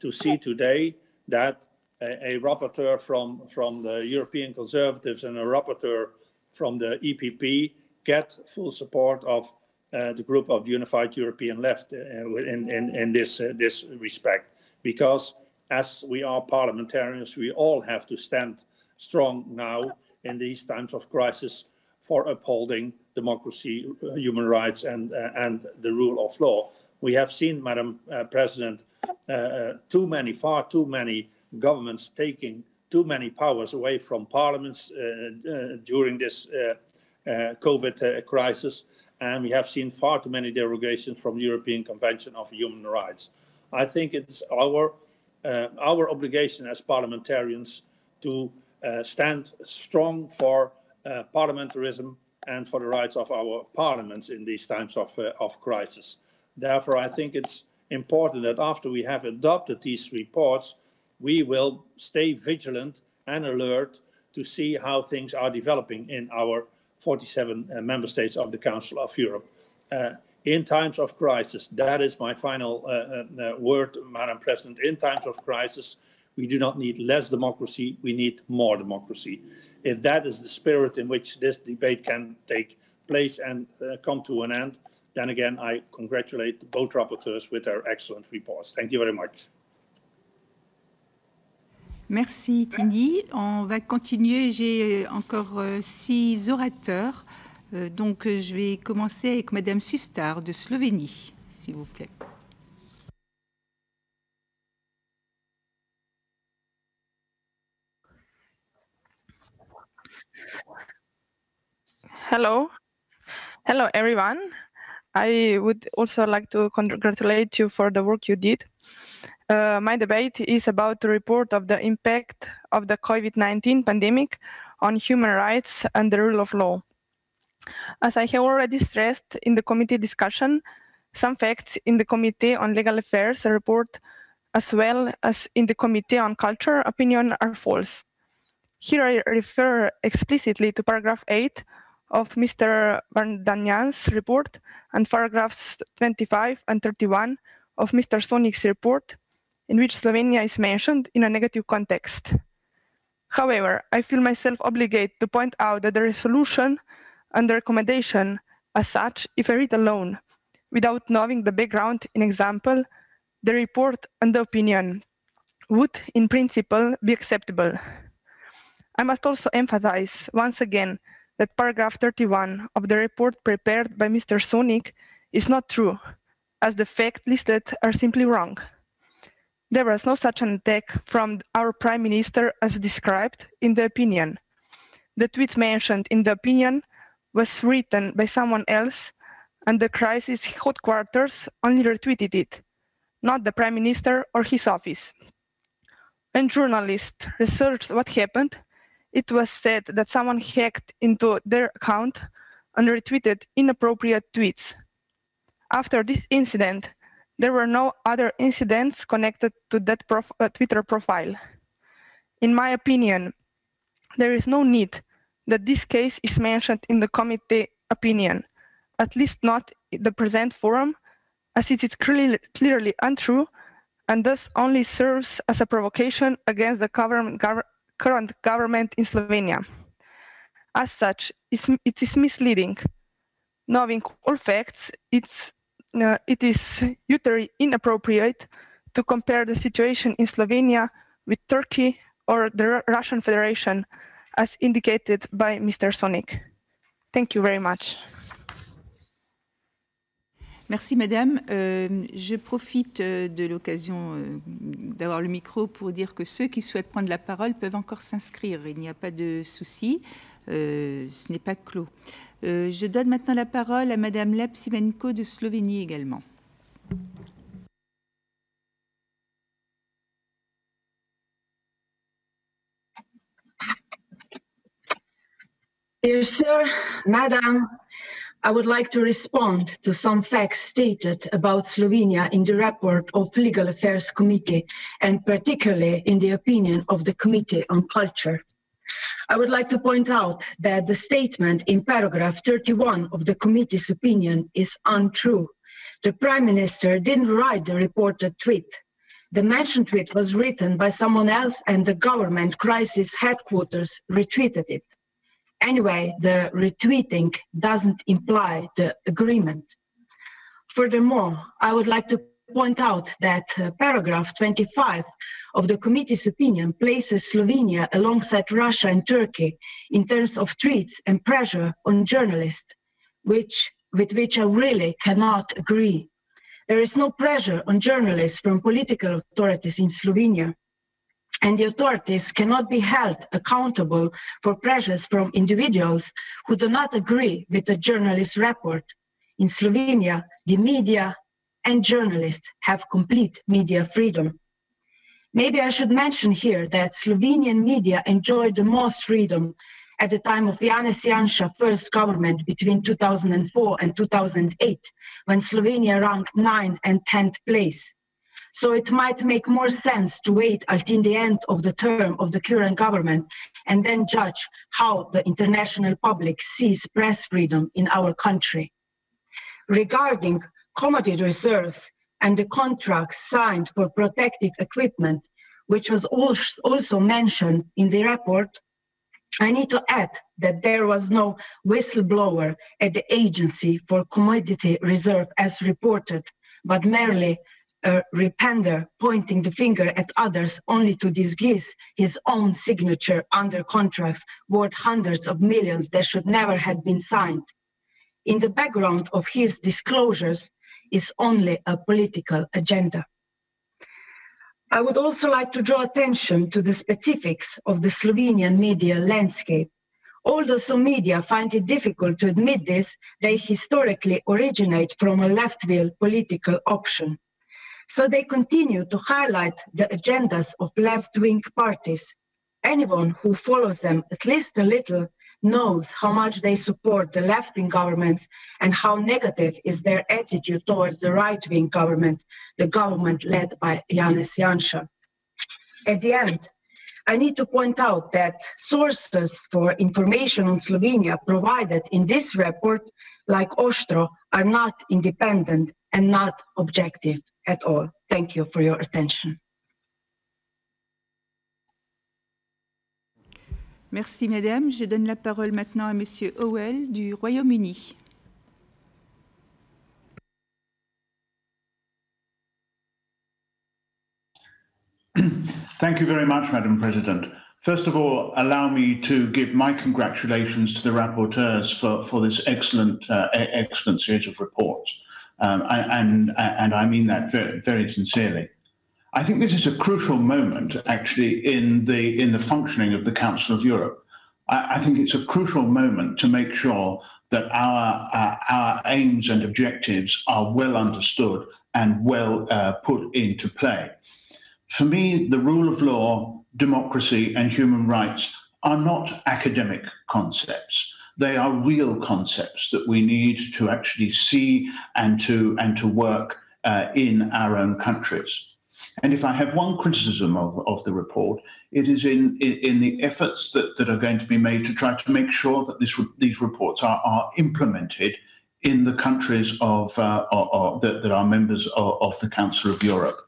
to see today that a, a rapporteur from, from the European Conservatives and a rapporteur from the EPP get full support of uh, the group of the Unified European Left uh, in, in, in this, uh, this respect. Because as we are parliamentarians, we all have to stand strong now in these times of crisis for upholding democracy, human rights, and, uh, and the rule of law. We have seen, Madam uh, President, uh, too many, far too many governments taking too many powers away from parliaments during this COVID crisis. And we have seen far too many derogations from the European Convention of Human Rights. I think it's our, our obligation as parliamentarians to uh, stand strong for uh, parliamentarism and for the rights of our parliaments in these times of, uh, of crisis. Therefore, I think it's important that after we have adopted these reports, we will stay vigilant and alert to see how things are developing in our 47 uh, member states of the Council of Europe. Uh, in times of crisis, that is my final uh, word, Madam President, in times of crisis, we do not need less democracy, we need more democracy. If that is the spirit in which this debate can take place and uh, come to an end, then again, I congratulate both rapporteurs with their excellent reports. Thank you very much. Merci Tini. On va continuer. J'ai encore euh, six orateurs. Euh, donc je vais commencer avec Madame Sustar de Slovénie, s'il vous plaît. Hello. Hello, everyone. I would also like to congratulate you for the work you did. Uh, my debate is about the report of the impact of the COVID-19 pandemic on human rights and the rule of law. As I have already stressed in the committee discussion, some facts in the Committee on Legal Affairs report as well as in the Committee on Culture opinion are false. Here I refer explicitly to paragraph 8 of Mr. Danyan's report and paragraphs 25 and 31 of Mr. Sonik's report, in which Slovenia is mentioned in a negative context. However, I feel myself obligated to point out that the resolution and the recommendation As such, if I read alone, without knowing the background in example, the report and the opinion would, in principle, be acceptable. I must also emphasize once again that paragraph 31 of the report prepared by Mr. Sonik is not true, as the facts listed are simply wrong. There was no such an attack from our Prime Minister as described in the opinion. The tweet mentioned in the opinion was written by someone else, and the crisis headquarters only retweeted it, not the Prime Minister or his office. When journalists researched what happened, it was said that someone hacked into their account and retweeted inappropriate tweets. After this incident, there were no other incidents connected to that prof uh, Twitter profile. In my opinion, there is no need that this case is mentioned in the committee opinion, at least not the present forum, as it is clearly, clearly untrue and thus only serves as a provocation against the government, gov current government in Slovenia. As such, it is misleading. Knowing all facts, it's, uh, it is utterly inappropriate to compare the situation in Slovenia with Turkey or the Russian Federation, as indicated by Mr. Sonik. Thank you very much. Merci Madame. Euh, je profite euh, de l'occasion euh, d'avoir le micro pour dire que ceux qui souhaitent prendre la parole peuvent encore s'inscrire. Il n'y a pas de souci. Ce n'est pas clos. Je donne maintenant la parole à Madame Lepsimenko de Slovénie également. Dear Sir, Madam, I would like to respond to some facts stated about Slovenia in the report of Legal Affairs Committee and particularly in the opinion of the Committee on Culture. I would like to point out that the statement in paragraph 31 of the committee's opinion is untrue. The Prime Minister didn't write the reported tweet. The mentioned tweet was written by someone else and the government crisis headquarters retweeted it. Anyway, the retweeting doesn't imply the agreement. Furthermore, I would like to point out that uh, paragraph 25 of the committee's opinion places Slovenia alongside Russia and Turkey in terms of threats and pressure on journalists, which, with which I really cannot agree. There is no pressure on journalists from political authorities in Slovenia and the authorities cannot be held accountable for pressures from individuals who do not agree with the journalist's report. In Slovenia, the media and journalists have complete media freedom. Maybe I should mention here that Slovenian media enjoyed the most freedom at the time of Janez Janša first government between 2004 and 2008, when Slovenia ranked 9th and 10th place. So it might make more sense to wait until the end of the term of the current government and then judge how the international public sees press freedom in our country. Regarding commodity reserves and the contracts signed for protective equipment, which was also mentioned in the report, I need to add that there was no whistleblower at the Agency for Commodity Reserve as reported, but merely a repender pointing the finger at others only to disguise his own signature under contracts worth hundreds of millions that should never have been signed. In the background of his disclosures is only a political agenda. I would also like to draw attention to the specifics of the Slovenian media landscape. Although some media find it difficult to admit this, they historically originate from a left-wing political option. So they continue to highlight the agendas of left-wing parties. Anyone who follows them at least a little knows how much they support the left-wing governments and how negative is their attitude towards the right-wing government, the government led by Janez Janša. At the end, I need to point out that sources for information on Slovenia provided in this report, like Ostro, are not independent and not objective at all. Thank you for your attention. Merci, Madame. Je donne la parole maintenant à Monsieur Howell du Royaume-Uni. Thank you very much, Madam President. First of all, allow me to give my congratulations to the rapporteurs for, for this excellent, uh, excellent series of reports. Um, and, and I mean that very, very sincerely. I think this is a crucial moment, actually, in the in the functioning of the Council of Europe. I, I think it's a crucial moment to make sure that our uh, our aims and objectives are well understood and well uh, put into play. For me, the rule of law, democracy, and human rights are not academic concepts. They are real concepts that we need to actually see and to and to work uh, in our own countries. And if I have one criticism of, of the report, it is in, in, in, the efforts that, that are going to be made to try to make sure that this, these reports are, are implemented in the countries of, uh, or, or that, that, are members of, of, the Council of Europe.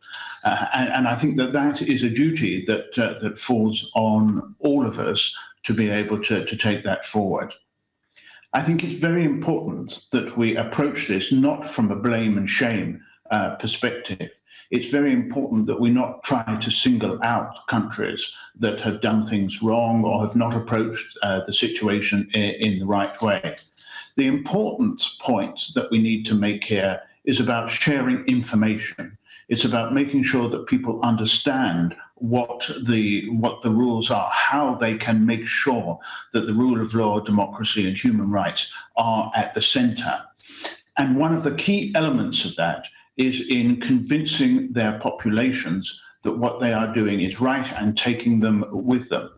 Uh, and, and, I think that that is a duty that, uh, that falls on all of us to be able to, to take that forward. I think it's very important that we approach this not from a blame and shame uh, perspective, it's very important that we not try to single out countries that have done things wrong or have not approached uh, the situation in, in the right way. The important point that we need to make here is about sharing information. It's about making sure that people understand what the what the rules are, how they can make sure that the rule of law, democracy, and human rights are at the center. And one of the key elements of that is in convincing their populations that what they are doing is right and taking them with them.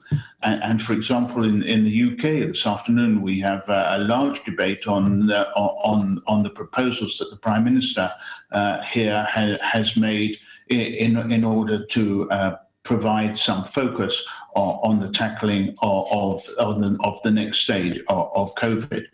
And, and for example, in, in the UK this afternoon, we have a, a large debate on, the, on, on the proposals that the Prime Minister uh, here ha, has made in, in order to uh, provide some focus on, on the tackling of, of, the, of the next stage of, of COVID.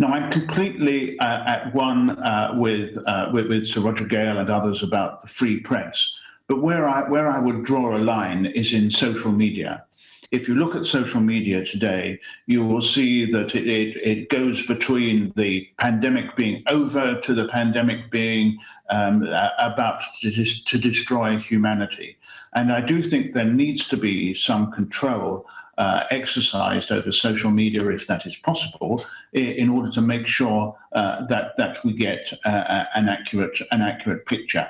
Now, I'm completely uh, at one uh, with, uh, with, with Sir Roger Gale and others about the free press. But where I where I would draw a line is in social media. If you look at social media today, you will see that it, it, it goes between the pandemic being over to the pandemic being um, about to, to destroy humanity. And I do think there needs to be some control uh, exercised over social media, if that is possible, in order to make sure uh, that that we get uh, an accurate an accurate picture.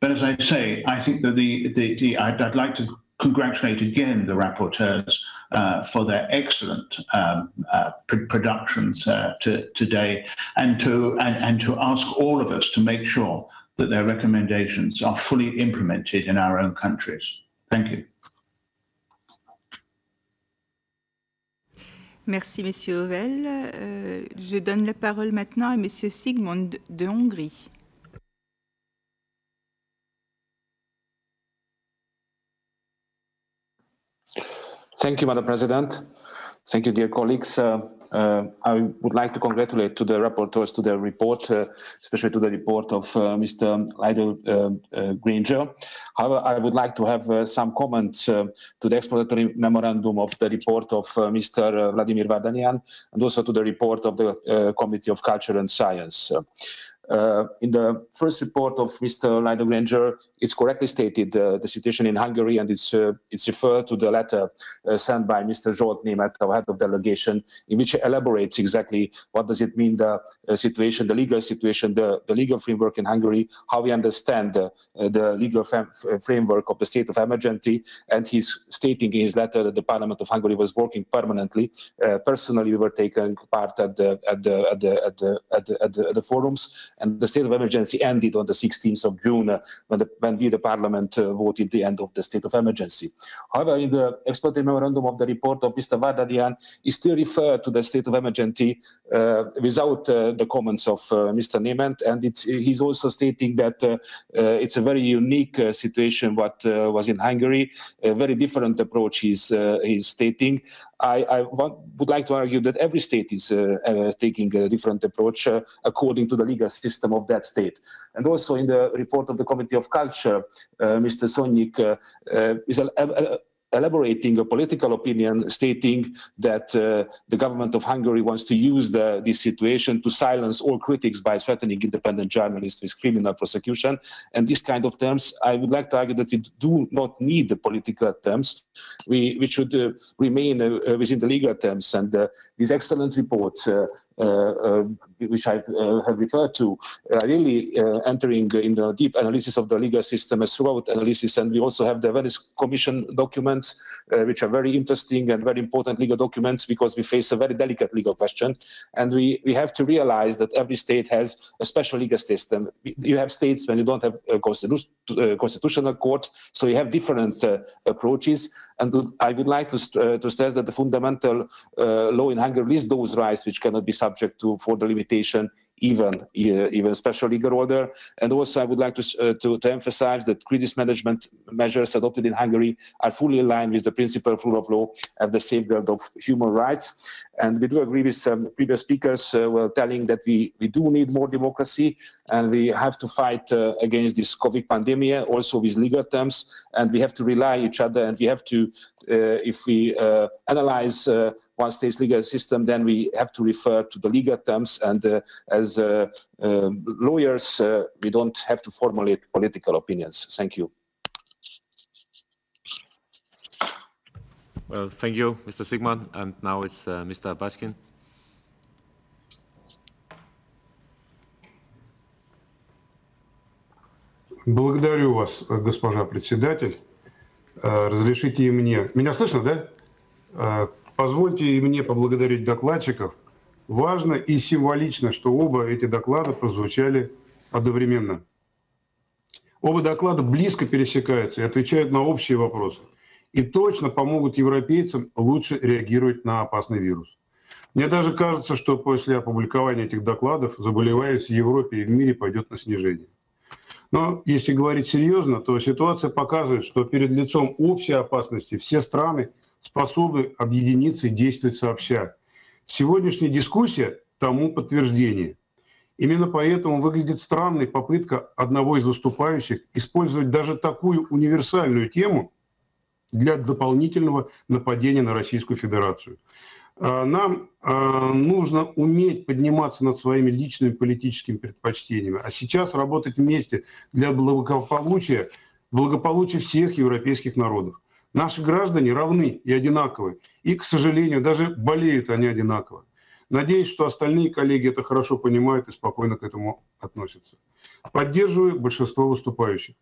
But as I say, I think that the the, the I'd, I'd like to congratulate again the rapporteurs uh, for their excellent um, uh, pr productions uh, to, today, and to and, and to ask all of us to make sure that their recommendations are fully implemented in our own countries. Thank you. Merci, Monsieur Ovel. Euh, je donne la parole maintenant à Monsieur Sigmund de Hongrie. Thank you, Madam President. Thank you, dear colleagues. Uh, uh, I would like to congratulate to the rapporteurs to their report, uh, especially to the report of uh, Mr. Liddell uh, uh, Grainger. However, I would like to have uh, some comments to the explanatory memorandum of the report of Mr. Vladimir Vardanyan and also to the report of the Committee of Culture and Science. In the first report of Mr. Liddell-Grainger, it's correctly stated uh, the situation in Hungary, and it's uh, it's referred to the letter uh, sent by Mr. Zsolt Németh, our head of delegation, in which he elaborates exactly what does it mean the situation, the legal situation, the, the legal framework in Hungary, how we understand the legal framework of the state of emergency, and he's stating in his letter that the Parliament of Hungary was working permanently. personally, we were taking part at the at the at the at the, at the, at the, at the forums and the state of emergency ended on the 16th of June when, the, when we, the parliament, uh, voted the end of the state of emergency. However, in the explanatory memorandum of the report of Mr. Vardanyan, he still referred to the state of emergency uh, without uh, the comments of uh, Mr. Németh, and he's also stating that uh, it's a very unique situation what was in Hungary, a very different approach he's, he's stating. I, I want, would like to argue that every state is taking a different approach according to the legal system of that state. And also in the report of the Committee of Culture, uh, Mr. Sonik uh, uh, is elaborating a political opinion stating that uh, the government of Hungary wants to use the, this situation to silence all critics by threatening independent journalists with criminal prosecution. And this kind of terms, I would like to argue that we do not need the political terms. We, we should uh, remain uh, uh within the legal terms. And uh, this excellent report uh, Uh, uh, which I uh, have referred to, really entering in the deep analysis of the legal system as throughout analysis. And we also have the Venice Commission documents, which are very interesting and very important legal documents because we face a very delicate legal question. And we, we have to realize that every state has a special legal system. You have states when you don't have constitu constitutional courts, so you have different approaches. And I would like to, uh, to stress that the fundamental uh, law in Hungary lists those rights which cannot be subject to further limitation even even special legal order. And also, I would like to, uh, to, to emphasize that crisis management measures adopted in Hungary are fully in line with the principle of rule of law and the safeguard of human rights. And we do agree with some previous speakers uh, were telling that we, we do need more democracy and we have to fight uh, against this COVID pandemic also with legal terms. And we have to rely each other and we have to, uh, if we uh, analyze uh, one state's legal system, then we have to refer to the legal terms. And uh, as lawyers, we don't have to formulate political opinions. Thank you. Well, thank you, Mr. Sigmund. And now it's uh, Mr. Bashkin. Благодарю вас, госпожа председатель. Разрешите и мне... Меня слышно, да? Позвольте и мне поблагодарить докладчиков. Важно и символично, что оба эти доклада прозвучали одновременно. Оба доклада близко пересекаются и отвечают на общие вопросы и точно помогут европейцам лучше реагировать на опасный вирус. Мне даже кажется, что после опубликования этих докладов заболеваемость в Европе и в мире пойдет на снижение. Но если говорить серьезно, то ситуация показывает, что перед лицом общей опасности все страны способны объединиться и действовать сообща. Сегодняшняя дискуссия тому подтверждение. Именно поэтому выглядит странной попытка одного из выступающих использовать даже такую универсальную тему – для дополнительного нападения на Российскую Федерацию. А, нам а, нужно уметь подниматься над своими личными политическими предпочтениями, а сейчас работать вместе для благополучия, благополучия всех европейских народов. Наши граждане равны и одинаковы, и, к сожалению, даже болеют они одинаково. Надеюсь, что остальные коллеги это хорошо понимают и спокойно к этому относятся. Поддерживаю большинство выступающих.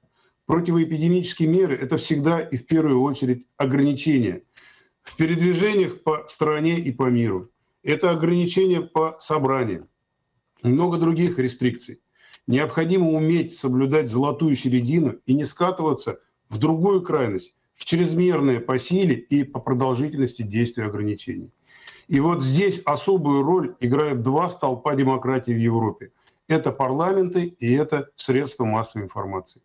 Противоэпидемические меры – это всегда и в первую очередь ограничения в передвижениях по стране и по миру. Это ограничения по собраниям. Много других рестрикций. Необходимо уметь соблюдать золотую середину и не скатываться в другую крайность, в чрезмерное по силе и по продолжительности действия ограничений. И вот здесь особую роль играют два столпа демократии в Европе. Это парламенты и это средства массовой информации.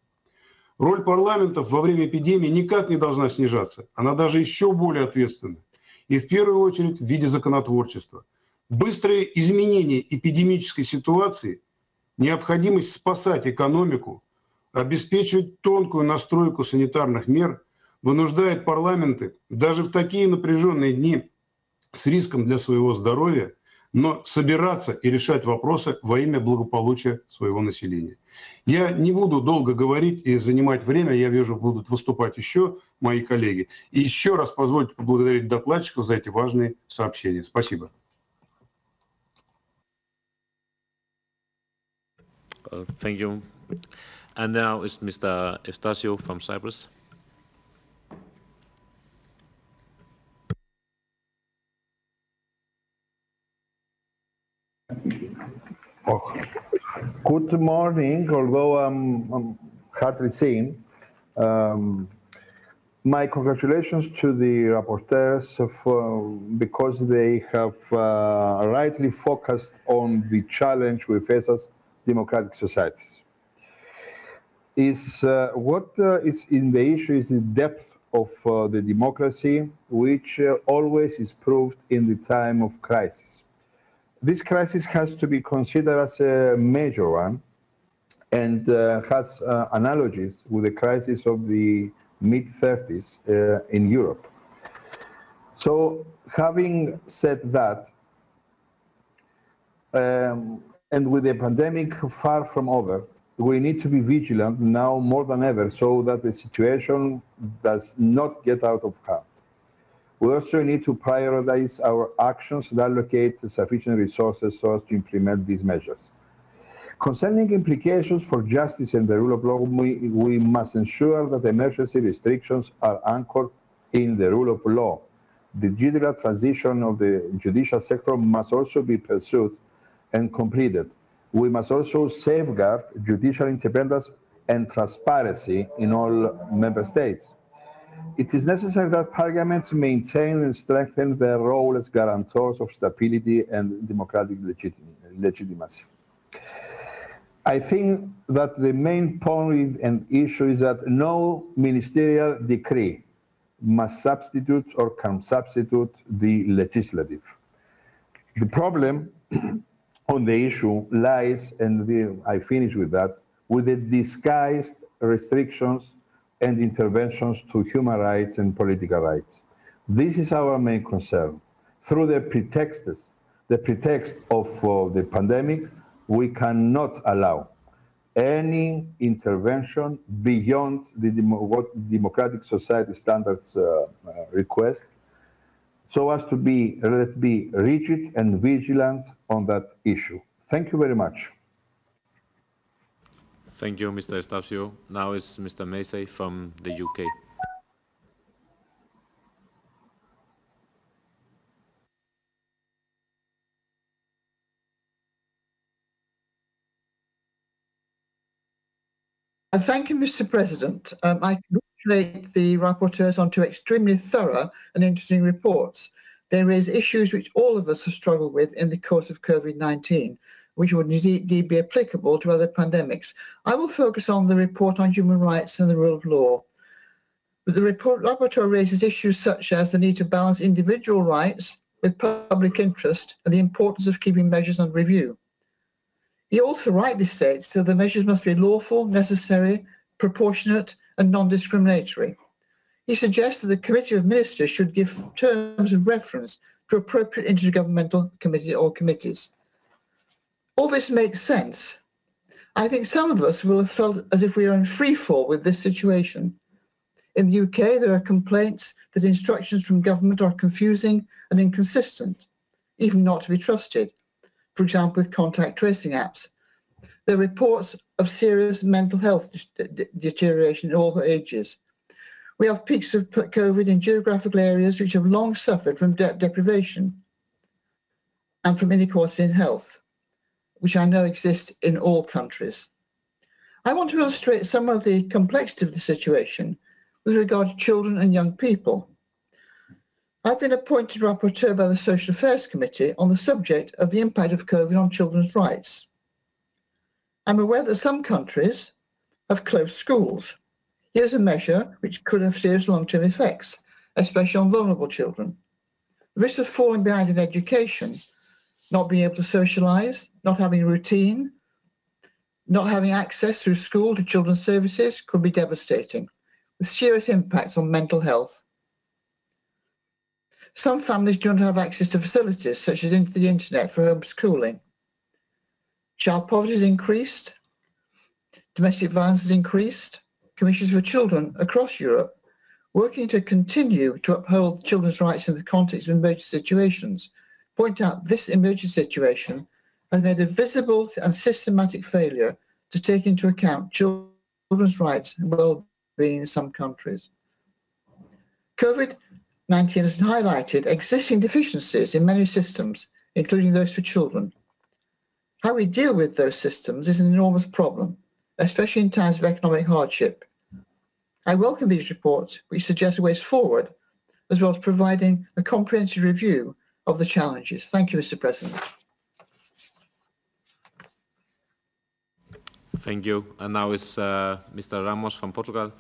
Роль парламентов во время эпидемии никак не должна снижаться. Она даже еще более ответственна. И в первую очередь в виде законотворчества. Быстрое изменение эпидемической ситуации, необходимость спасать экономику, обеспечивать тонкую настройку санитарных мер вынуждает парламенты даже в такие напряженные дни с риском для своего здоровья, но собираться и решать вопросы во имя благополучия своего населения. Я не буду долго говорить и занимать время, я вижу, будут выступать еще мои коллеги. И еще раз позвольте поблагодарить докладчиков за эти важные сообщения. Спасибо. Uh, thank you. And now is Mr. Estasio from Cyprus. Oh. Good morning, although I'm, I'm hardly seen. Um, my congratulations to the rapporteurs for, because they have uh, rightly focused on the challenge we face as democratic societies. Is uh, what uh, is in the issue is the depth of uh, the democracy, which uh, always is proved in the time of crisis. This crisis has to be considered as a major one and uh, has uh, analogies with the crisis of the mid 30s uh, in Europe. So, having said that, um, and with the pandemic far from over, we need to be vigilant now more than ever so that the situation does not get out of hand. We also need to prioritize our actions and allocate sufficient resources so as to implement these measures. Concerning implications for justice and the rule of law, we, we must ensure that emergency restrictions are anchored in the rule of law. The digital transition of the judicial sector must also be pursued and completed. We must also safeguard judicial independence and transparency in all member states. It is necessary that parliaments maintain and strengthen their role as guarantors of stability and democratic legitimacy. I think that the main point and issue is that no ministerial decree must substitute or can substitute the legislative. The problem on the issue lies, and the, I finish with that, with the disguised restrictions and interventions to human rights and political rights. This is our main concern. Through the pretexts, the pretext of uh, the pandemic, we cannot allow any intervention beyond the what democratic society standards uh, uh, request so as to be, let's be rigid and vigilant on that issue. Thank you very much. Thank you, Mr. Estacio. Now is Mr. Massey from the UK. Thank you, Mr. President. Um, I congratulate the rapporteurs on two extremely thorough and interesting reports. They raise issues which all of us have struggled with in the course of COVID-19, which would indeed be applicable to other pandemics. I will focus on the report on human rights and the rule of law. The report rapporteur raises issues such as the need to balance individual rights with public interest and the importance of keeping measures under review. He also rightly states that the measures must be lawful, necessary, proportionate, and non discriminatory. He suggests that the Committee of Ministers should give terms of reference to appropriate intergovernmental committee or committees. All this makes sense. I think some of us will have felt as if we are in free fall with this situation. In the UK, there are complaints that instructions from government are confusing and inconsistent, even not to be trusted for example, with contact tracing apps. There are reports of serious mental health deterioration in all ages. We have peaks of COVID in geographical areas which have long suffered from de deprivation and from inequality in health, which I know exists in all countries. I want to illustrate some of the complexity of the situation with regard to children and young people. I've been appointed rapporteur by the Social Affairs Committee on the subject of the impact of COVID on children's rights. I'm aware that some countries have closed schools. Here's a measure which could have serious long term effects, especially on vulnerable children. The risk of falling behind in education, not being able to socialize, not having a routine, not having access through school to children's services could be devastating, with serious impacts on mental health some families do not have access to facilities such as the internet for homeschooling. Child poverty has increased. Domestic violence has increased. Commissions for Children across Europe working to continue to uphold children's rights in the context of emergency situations point out this emergency situation has made a visible and systematic failure to take into account children's rights and well-being in some countries. COVID 19 has highlighted existing deficiencies in many systems, including those for children. How we deal with those systems is an enormous problem, especially in times of economic hardship. I welcome these reports, which suggest ways forward, as well as providing a comprehensive review of the challenges. Thank you, Mr. President. Thank you. And now is uh, Mr. Ramos from Portugal.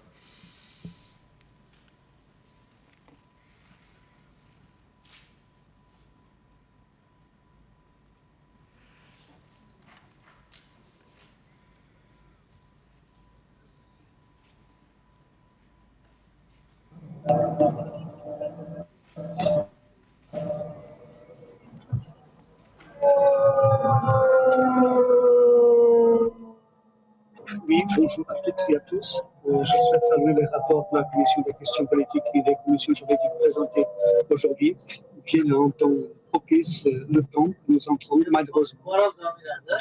Les rapports de la Commission des questions politiques et des commissions juridiques présentés aujourd'hui. Bien en temps propice, euh, le temps que nous entrons malheureusement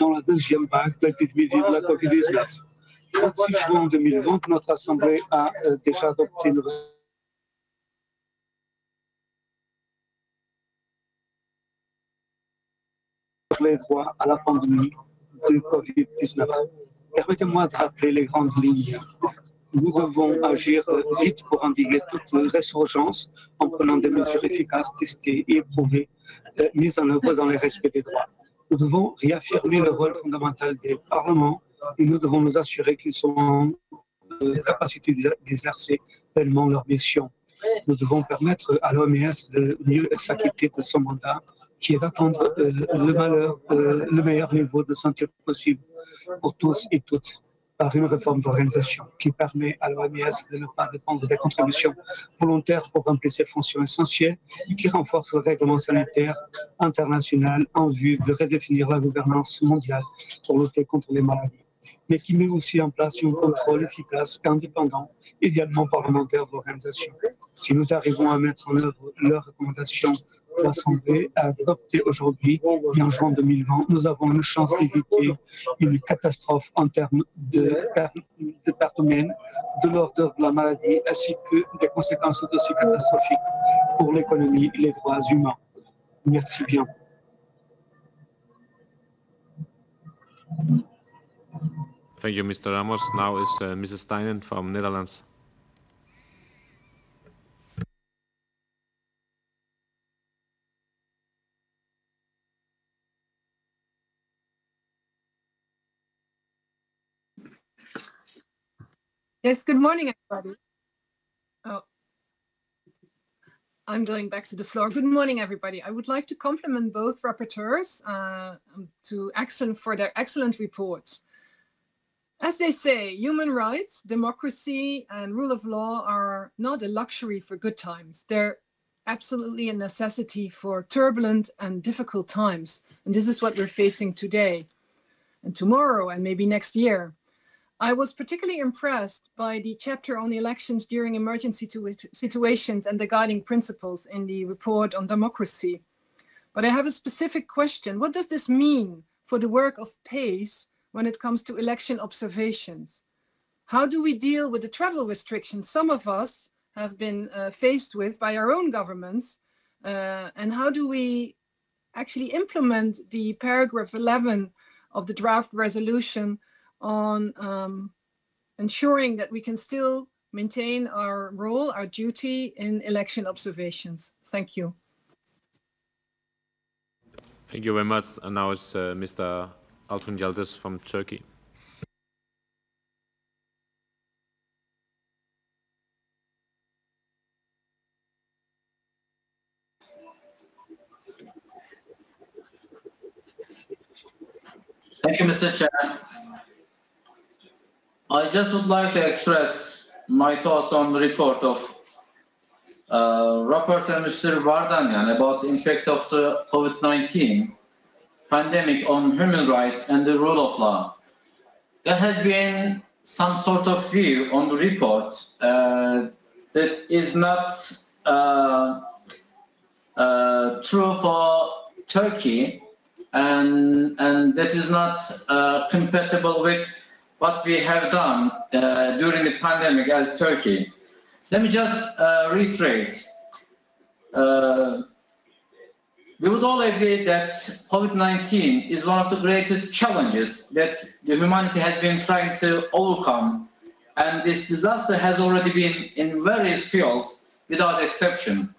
dans la deuxième vague de l'épidémie de la COVID-19. 26 juin 2020, notre Assemblée a euh, déjà adopté une les droits à la pandémie de COVID-19. Permettez-moi de rappeler les grandes lignes. Nous devons agir vite pour endiguer toute résurgence en prenant des mesures efficaces, testées et éprouvées, euh, mises en œuvre dans le respect des droits. Nous devons réaffirmer le rôle fondamental des parlements et nous devons nous assurer qu'ils sont en euh, capacité d'exercer pleinement leur mission. Nous devons permettre à l'OMS de mieux s'acquitter de son mandat qui est d'attendre euh, le, le meilleur niveau de santé possible pour tous et toutes par une réforme d'organisation qui permet à l'OMS de ne pas dépendre des contributions volontaires pour remplir ses fonctions essentielles et qui renforce le règlement sanitaire international en vue de redéfinir la gouvernance mondiale pour lutter contre les maladies, mais qui met aussi en place un contrôle efficace indépendant, idéalement parlementaire de l'organisation. Si nous arrivons à mettre en œuvre leurs recommandations l'Assemblée a adopté aujourd'hui et en juin 2020, nous avons une chance d'éviter une catastrophe en termes de, de pertes humaines, de l'ordre de la maladie, ainsi que des conséquences aussi catastrophiques pour l'économie et les droits humains. Merci bien. Thank you, Mr. Ramos. Now is uh, Mrs. Stienen from Netherlands. Yes, good morning, everybody. Oh, I'm going back to the floor. Good morning, everybody. I would like to compliment both rapporteurs uh, to excellent for their excellent reports. As they say, human rights, democracy, and rule of law are not a luxury for good times. They're absolutely a necessity for turbulent and difficult times. And this is what we're facing today and tomorrow and maybe next year. I was particularly impressed by the chapter on elections during emergency situations and the guiding principles in the report on democracy. But I have a specific question. What does this mean for the work of PACE when it comes to election observations? How do we deal with the travel restrictions some of us have been uh, faced with by our own governments? Uh, and how do we actually implement the paragraph 11 of the draft resolution on um, ensuring that we can still maintain our role, our duty in election observations. Thank you. Thank you very much. And now it's uh, Mr. Altun Yildiz from Turkey. Thank you, Mr. Chair. I just would like to express my thoughts on the report of uh, Rapporteur Mr. Vardanyan about the impact of the COVID-19 pandemic on human rights and the rule of law. There has been some sort of view on the report uh, that is not uh, uh, true for Turkey and, and that is not uh, compatible with what we have done uh, during the pandemic as Turkey. Let me just uh, reiterate. We would all agree that COVID-19 is one of the greatest challenges that the humanity has been trying to overcome. And this disaster has already been in various fields without exception.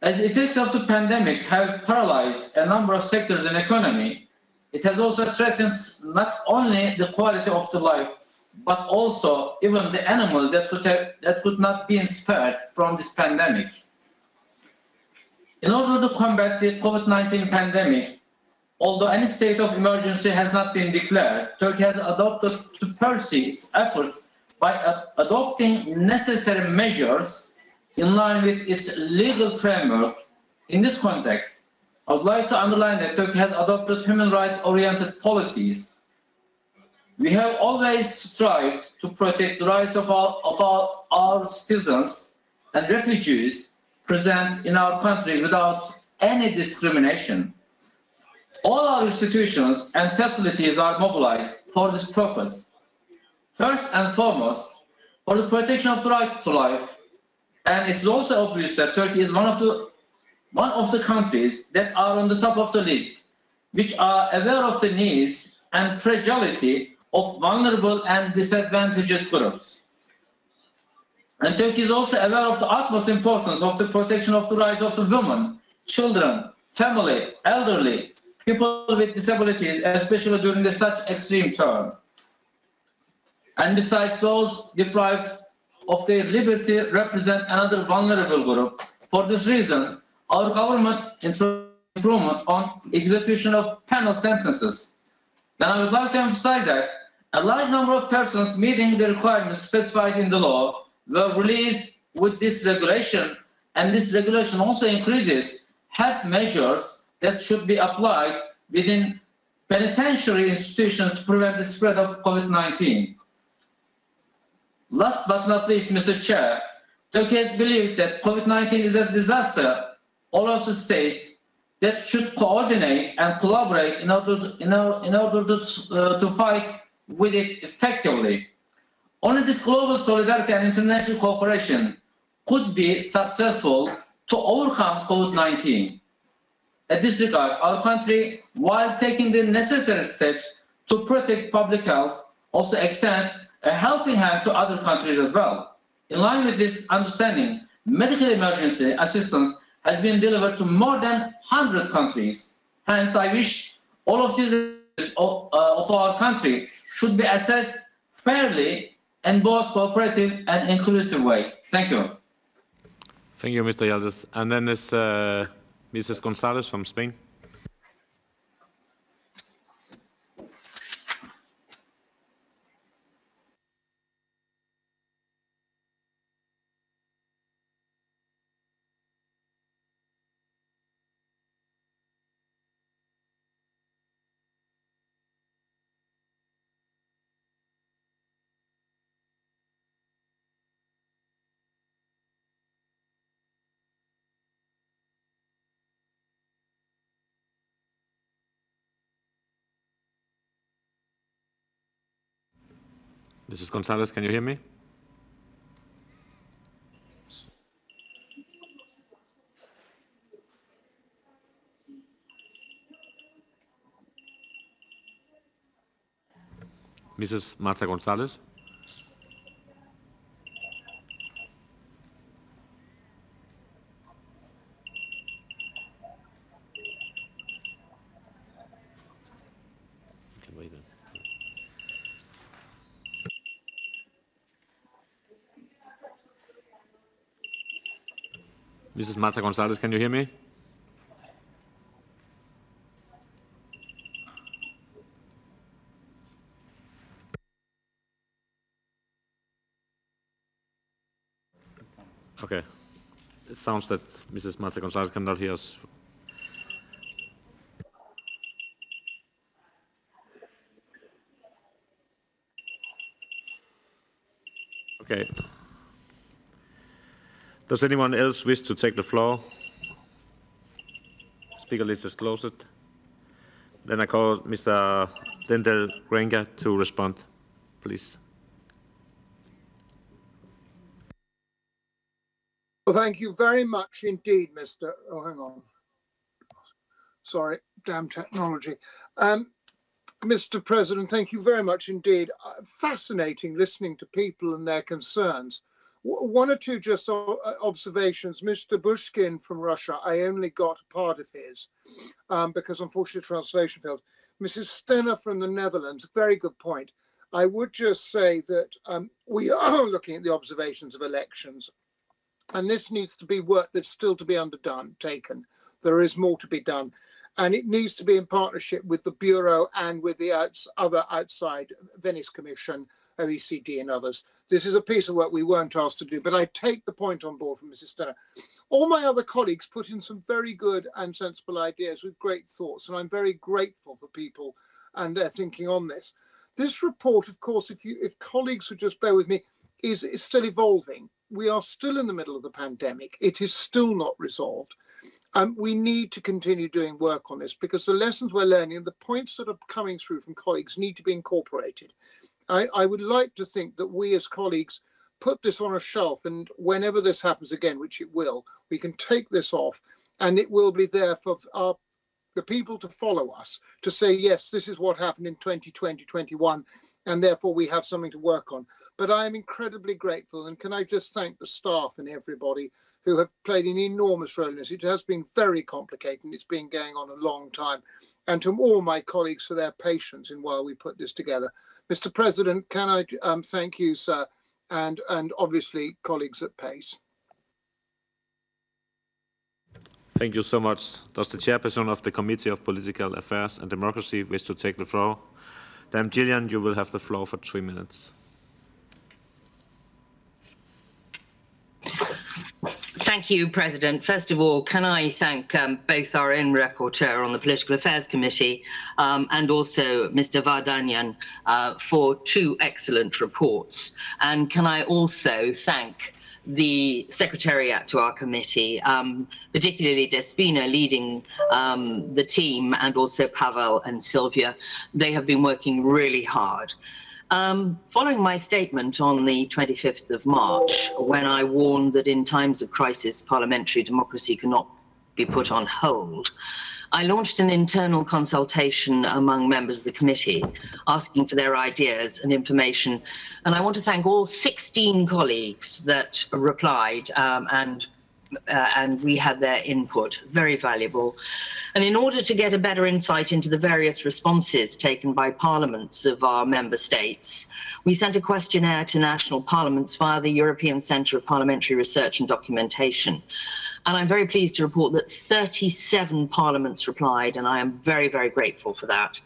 As the effects of the pandemic have paralyzed a number of sectors in the economy, it has also threatened not only the quality of the life, but also even the animals that could, have, that could not be spared from this pandemic. In order to combat the COVID-19 pandemic, although any state of emergency has not been declared, Turkey has adopted to pursue its efforts by adopting necessary measures in line with its legal framework. In this context, I would like to underline that Turkey has adopted human rights-oriented policies. We have always strived to protect the rights of, all, of all our citizens and refugees present in our country without any discrimination. All our institutions and facilities are mobilized for this purpose. First and foremost, for the protection of the right to life, and it's also obvious that Turkey is one of the one of the countries that are on the top of the list, which are aware of the needs and fragility of vulnerable and disadvantaged groups. And Turkey is also aware of the utmost importance of the protection of the rights of the women, children, family, elderly, people with disabilities, especially during the such extreme term. And besides those deprived of their liberty represent another vulnerable group. For this reason, our government improvement on execution of penal sentences. Then I would like to emphasize that a large number of persons meeting the requirements specified in the law were released with this regulation, and this regulation also increases health measures that should be applied within penitentiary institutions to prevent the spread of COVID-19. Last but not least, Mr. Chair, Turkey has believed that COVID-19 is a disaster. All of the states that should coordinate and collaborate in order to, in order, to, uh, to fight with it effectively. Only this global solidarity and international cooperation could be successful to overcome COVID-19. At this regard, our country, while taking the necessary steps to protect public health, also extends a helping hand to other countries as well. In line with this understanding, medical emergency assistance has been delivered to more than 100 countries. Hence, I wish all of these of, uh, of our country should be assessed fairly in both cooperative and inclusive way. Thank you. Thank you, Mr. Yildiz. And then there's uh, Mrs. Gonzalez from Spain. Mrs. Gonzalez, can you hear me? Mrs. Marta Gonzalez? Okay, wait then. Mrs. Marta Gonzalez, can you hear me? Okay. It sounds that Mrs. Marta Gonzalez cannot hear us. Okay. Does anyone else wish to take the floor? Speaker list is closed. Then I call Mr. Dendel Granger to respond, please. Well, thank you very much indeed, Mr. Oh, hang on. Sorry, damn technology. Um, Mr. President, thank you very much indeed. Uh, fascinating listening to people and their concerns. One or two just uh, observations. Mr. Bushkin from Russia, I only got part of his um, because unfortunately translation failed. Mrs. Stenner from the Netherlands, very good point. I would just say that um, we are looking at the observations of elections, and this needs to be work that's still to be underdone, taken. There is more to be done. And it needs to be in partnership with the Bureau and with the outs- other outside Venice Commission, OECD, and others. This is a piece of work we weren't asked to do, but I take the point on board from Mrs. Stenner. All my other colleagues put in some very good and sensible ideas with great thoughts, and I'm very grateful for people and their thinking on this. This report, of course, if you if colleagues would just bear with me, is, is still evolving. We are still in the middle of the pandemic. It is still not resolved. Um, we need to continue doing work on this because the lessons we're learning the points that are coming through from colleagues need to be incorporated. I, I would like to think that we as colleagues put this on a shelf and whenever this happens again, which it will, we can take this off and it will be there for our the people to follow us to say, yes, this is what happened in 2020, 21, and therefore we have something to work on. But I am incredibly grateful, and can I just thank the staff and everybody who have played an enormous role in this. It has been very complicated, and it's been going on a long time. And to all my colleagues for their patience in while we put this together. Mr. President, can I um, thank you, sir, and and obviously colleagues at PACE. Thank you so much. Does the chairperson of the Committee of Political Affairs and Democracy wish to take the floor? Then Gillan, you will have the floor for three minutes. Thank you, President. First of all, can I thank um, both our own rapporteur on the Political Affairs Committee um, and also Mr. Vardanyan uh, for two excellent reports. And can I also thank the secretariat to our committee, um, particularly Despina leading um, the team and also Pavel and Sylvia. They have been working really hard. Um, following my statement on the 25th of March, when I warned that in times of crisis, parliamentary democracy cannot be put on hold, I launched an internal consultation among members of the committee, asking for their ideas and information. And I want to thank all 16 colleagues that replied um, and uh, and we had their input, very valuable. And in order to get a better insight into the various responses taken by parliaments of our member states, we sent a questionnaire to national parliaments via the European Centre of Parliamentary Research and Documentation. And I'm very pleased to report that 37 parliaments replied, and I am very, very grateful for that.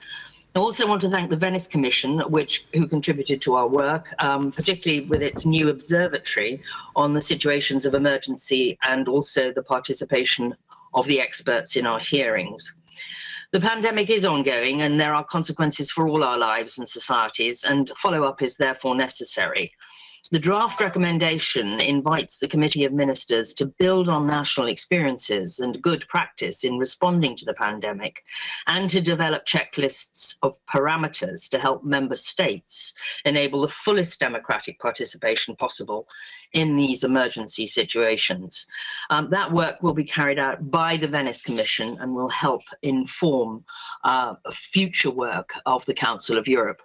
I also want to thank the Venice Commission, which who contributed to our work, um, particularly with its new observatory on the situations of emergency and also the participation of the experts in our hearings. The pandemic is ongoing and there are consequences for all our lives and societies, and follow up is therefore necessary. The draft recommendation invites the Committee of Ministers to build on national experiences and good practice in responding to the pandemic and to develop checklists of parameters to help member states enable the fullest democratic participation possible in these emergency situations. Um, that work will be carried out by the Venice Commission and will help inform uh, future work of the Council of Europe.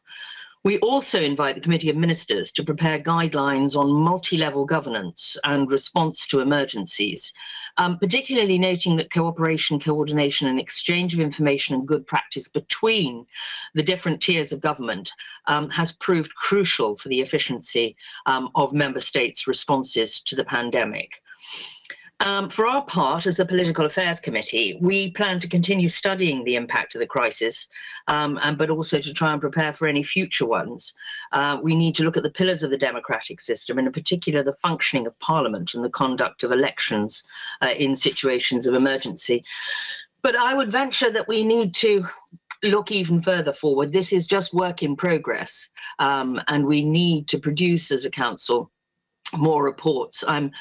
We also invite the Committee of Ministers to prepare guidelines on multi-level governance and response to emergencies, um, particularly noting that cooperation, coordination and exchange of information and good practice between the different tiers of government um, has proved crucial for the efficiency um, of member states' responses to the pandemic. Um, for our part, as a Political Affairs Committee, we plan to continue studying the impact of the crisis, um, and, but also to try and prepare for any future ones. Uh, we need to look at the pillars of the democratic system, and in particular the functioning of Parliament and the conduct of elections uh, in situations of emergency. But I would venture that we need to look even further forward. This is just work in progress, um, and we need to produce as a council more reports. I'm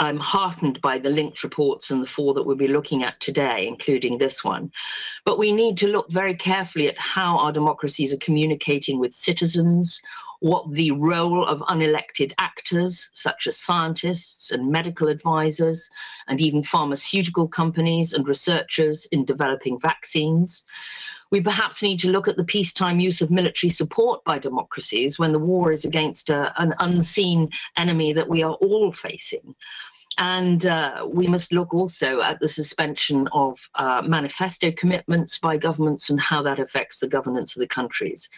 I'm heartened by the linked reports and the four that we'll be looking at today, including this one. But we need to look very carefully at how our democracies are communicating with citizens, what the role of unelected actors, such as scientists and medical advisors, and even pharmaceutical companies and researchers in developing vaccines. We perhaps need to look at the peacetime use of military support by democracies when the war is against a, an unseen enemy that we are all facing. And uh, we must look also at the suspension of uh, manifesto commitments by governments and how that affects the governance of the countries.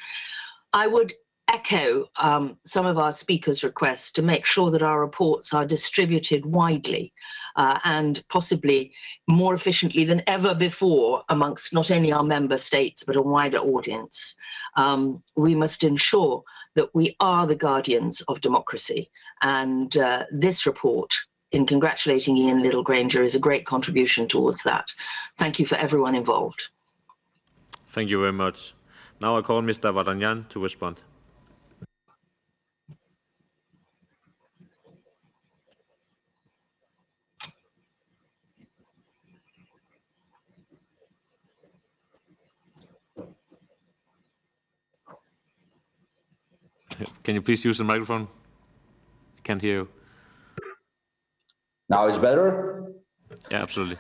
I would echo um, some of our speakers' requests to make sure that our reports are distributed widely uh, and possibly more efficiently than ever before amongst not only our member states but a wider audience. Um, we must ensure that we are the guardians of democracy and uh, this report in congratulating Ian Liddell-Grainger is a great contribution towards that. Thank you for everyone involved. Thank you very much. Now I call Mr. Vardanyan to respond. Can you please use the microphone? I can't hear you. Now it's better? Yeah, absolutely.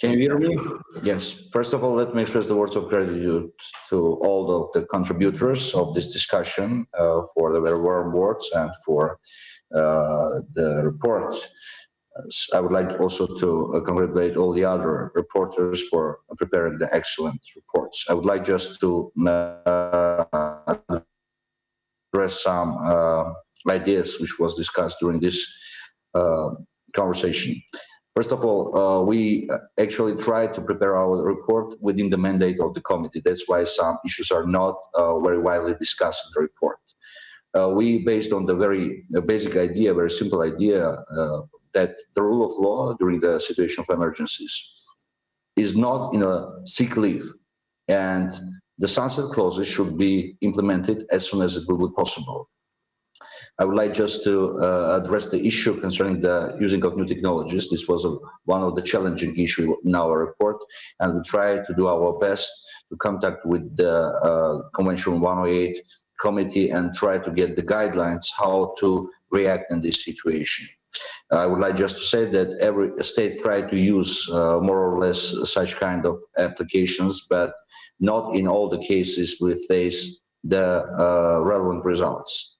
Can you hear me? Yes. First of all, let me express the words of gratitude to all of the contributors of this discussion uh, for the very warm words and for uh, the report. I would like also to uh, congratulate all the other reporters for preparing the excellent reports. I would like just to uh, address some uh, ideas which was discussed during this uh, conversation. First of all, uh, we actually tried to prepare our report within the mandate of the committee. That's why some issues are not uh, very widely discussed in the report. Uh, we, based on the very basic idea, very simple idea, uh, that the rule of law during the situation of emergencies is not in a sick leave, and the sunset clauses should be implemented as soon as it will be possible. I would like just to uh, address the issue concerning the using of new technologies. This was a, one of the challenging issues in our report, and we try to do our best to contact with the uh, Convention 108 committee and try to get the guidelines how to react in this situation. I would like just to say that every state tried to use uh, more or less such kind of applications, but not in all the cases we face the uh, relevant results.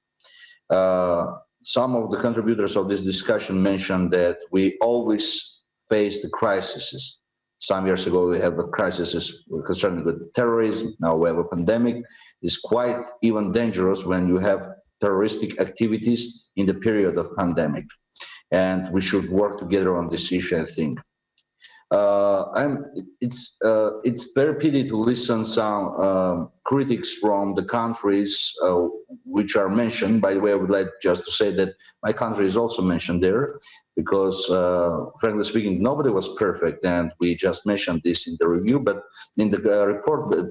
Uh, some of the contributors of this discussion mentioned that we always face the crises. Some years ago, we have a crisis concerning with terrorism. Now we have a pandemic. It's quite even dangerous when you have terroristic activities in the period of pandemic. And we should work together on this issue, I think. Uh, I'm, it's uh, it's very pity to listen some uh, critics from the countries uh, which are mentioned. By the way, I would like just to say that my country is also mentioned there because, uh, frankly speaking, nobody was perfect, and we just mentioned this in the review. But in the uh, report, but,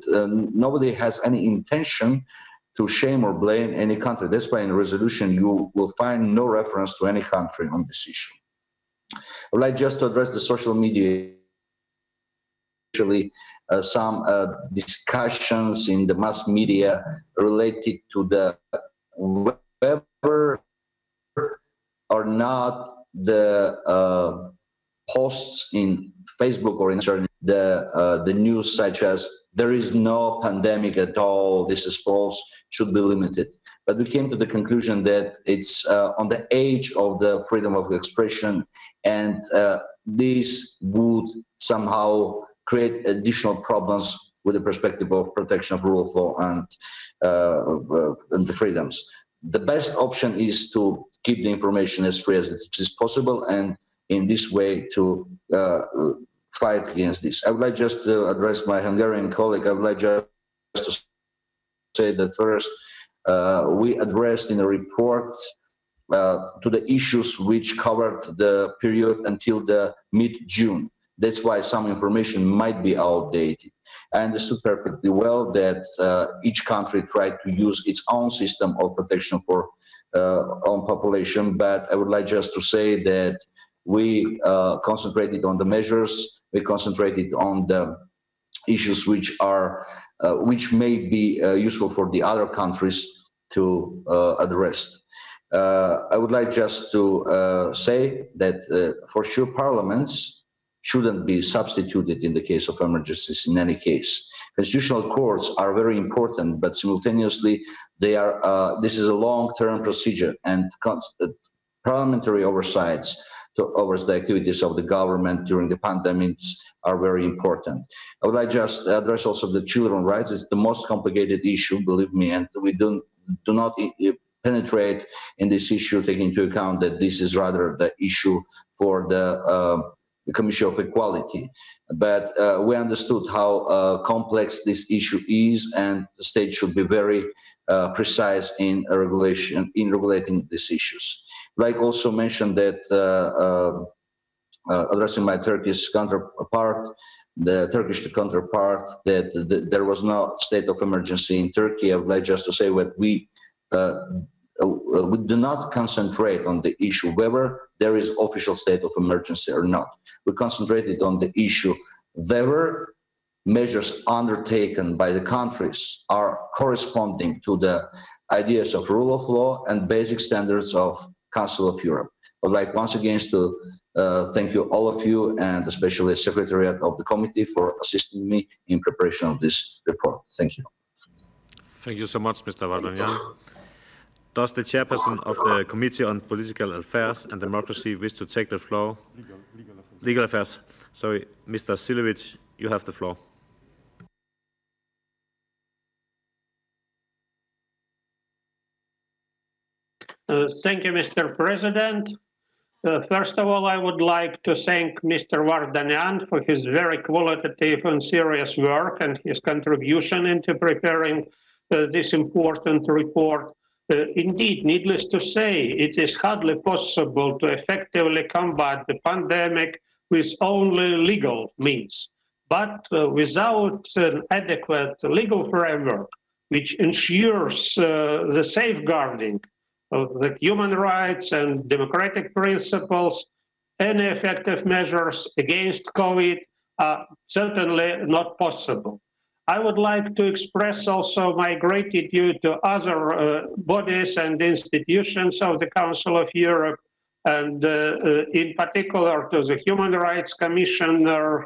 nobody has any intention to shame or blame any country. That's why in the resolution you will find no reference to any country on this issue. I would like just to address the social media actually uh, some uh, discussions in the mass media related to the whether or not the uh, posts in Facebook or Instagram, the uh, the news such as there is no pandemic at all, this is false, should be limited. But we came to the conclusion that it's uh, on the edge of the freedom of expression, and uh, this would somehow create additional problems with the perspective of protection of rule of law and, uh, uh, and the freedoms. The best option is to keep the information as free as it is possible, and in this way to uh, fight against this. I would like just to address my Hungarian colleague. I would like just to say that first, we addressed in a report uh, to the issues which covered the period until the mid-June. That's why some information might be outdated. I understood perfectly well that uh, each country tried to use its own system of protection for uh, own population, but I would like just to say that we uh, concentrated on the measures, we concentrated on the issues which are uh, which may be uh, useful for the other countries to uh, address. Uh, I would like just to uh, say that for sure parliaments shouldn't be substituted in the case of emergencies in any case. Constitutional courts are very important, but simultaneously they are. Uh, this is a long-term procedure, and uh, parliamentary oversights to, over the activities of the government during the pandemics are very important. I would like just address also the children rights. It's the most complicated issue, believe me, and we don't do not penetrate in this issue, taking into account that this is rather the issue for the, uh, the Commission of Equality. But uh, we understood how uh, complex this issue is, and the state should be very uh, precise in regulation in regulating these issues. Like also mentioned that uh, uh, addressing my Turkish counterpart, the Turkish counterpart, that the, there was no state of emergency in Turkey. I would like just to say that we uh, uh, we do not concentrate on the issue whether there is official state of emergency or not. We concentrated on the issue whether measures undertaken by the countries are corresponding to the ideas of rule of law and basic standards of Council of Europe. I would like once again to uh, thank you, all of you, and especially the Secretariat of the committee for assisting me in preparation of this report. Thank you. Thank you so much, Mr. Vardanyan. Does the chairperson of the Committee on Political Affairs and Democracy wish to take the floor? Legal, legal affairs. Legal affairs. Sorry, Mr. Cilevičs, you have the floor. Uh, thank you, Mr. President. Uh, first of all, I would like to thank Mr. Vardanyan for his very qualitative and serious work and his contribution into preparing uh, this important report. Uh, indeed, needless to say, it is hardly possible to effectively combat the pandemic with only legal means. But uh, without an adequate legal framework, which ensures uh, the safeguarding of the human rights and democratic principles, any effective measures against COVID are certainly not possible. I would like to express also my gratitude to other uh, bodies and institutions of the Council of Europe, and uh, uh, in particular to the Human Rights Commissioner,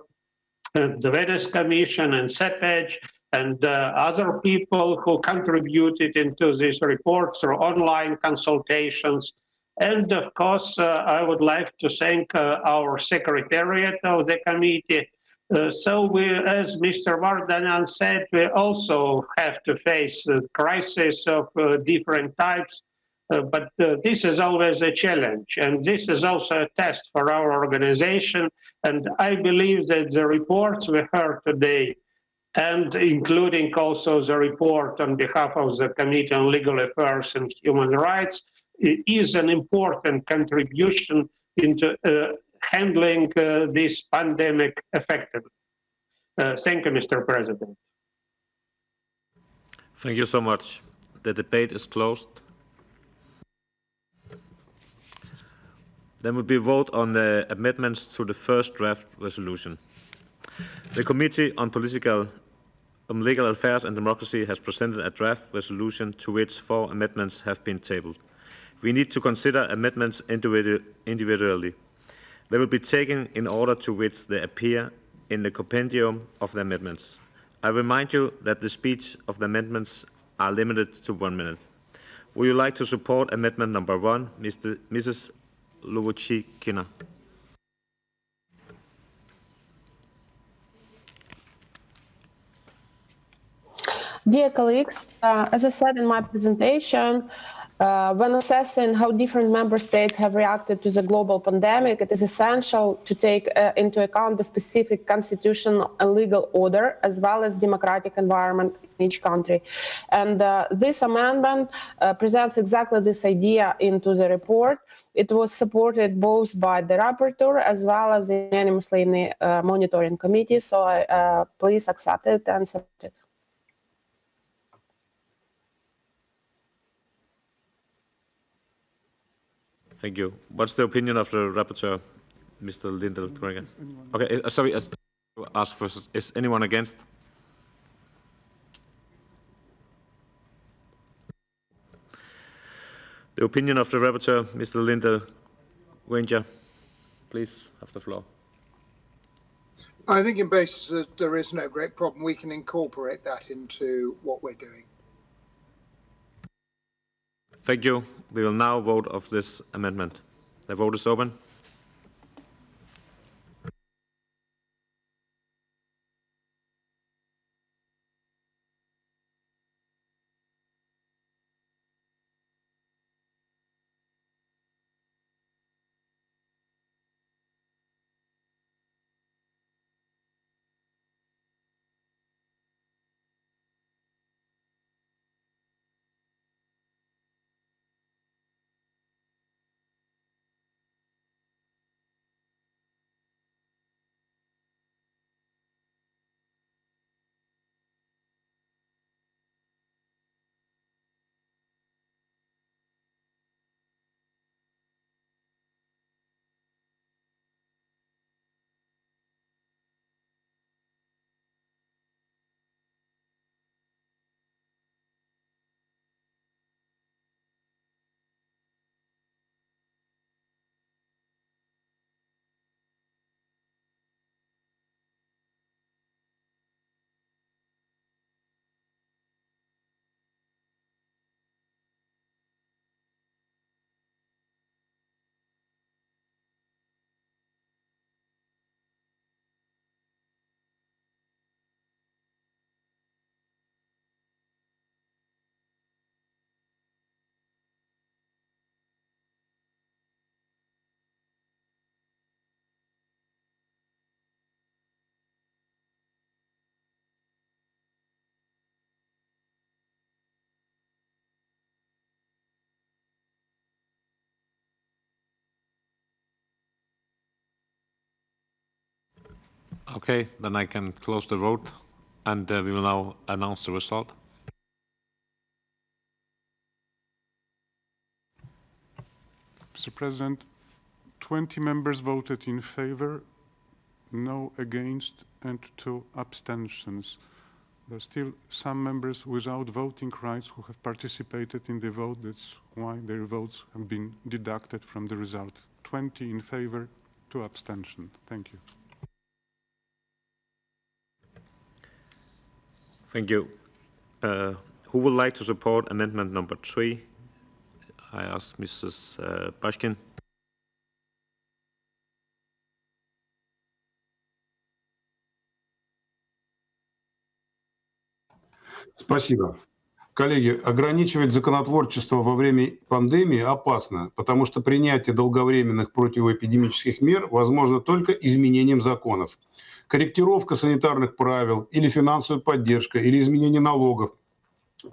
uh, the Venice Commission, and CEPEJ, and uh, other people who contributed into this report through online consultations. And of course, uh, I would like to thank uh, our secretariat of the committee. Uh, so we, as Mr. Vardanyan said, we also have to face a crisis of uh, different types. Uh, but this is always a challenge, and this is also a test for our organization. And I believe that the reports we heard today and including also the report on behalf of the Committee on Legal Affairs and Human Rights is an important contribution into uh, handling uh, this pandemic effectively. Uh, thank you, Mr. President. Thank you so much. The debate is closed. Then will be vote on the amendments to the first draft resolution. The Committee on Political on Legal Affairs and Democracy has presented a draft resolution to which four amendments have been tabled. We need to consider amendments individu individually. They will be taken in order to which they appear in the compendium of the amendments. I remind you that the speech of the amendments are limited to one minute. Would you like to support amendment number one, Mr. Mrs. Lovochkina? Dear colleagues, uh, as I said in my presentation, uh, when assessing how different member states have reacted to the global pandemic, it is essential to take uh, into account the specific constitutional and legal order as well as democratic environment in each country. And uh, this amendment uh, presents exactly this idea into the report. It was supported both by the rapporteur as well as unanimously in the uh, monitoring committee. So uh, please accept it and support it. Thank you. What's the opinion of the rapporteur, Mr. Liddell? Okay, uh, sorry, uh, ask first. Is anyone against? The opinion of the rapporteur, Mr. Liddell, Grainger, please have the floor. I think in basis that there is no great problem, we can incorporate that into what we're doing. Thank you. We will now vote of this amendment. The vote is open. Okay, then I can close the vote and uh, we will now announce the result. Mr. President, 20 members voted in favor, no against, and two abstentions. There are still some members without voting rights who have participated in the vote. That's why their votes have been deducted from the result. 20 in favor, two abstention. Thank you. Thank you. Uh, who would like to support amendment number three? I ask Mrs. Uh, Bashkin. Спасибо. Коллеги, ограничивать законотворчество во время пандемии опасно, потому что принятие долговременных противоэпидемических мер возможно только изменением законов. Корректировка санитарных правил или финансовая поддержка или изменение налогов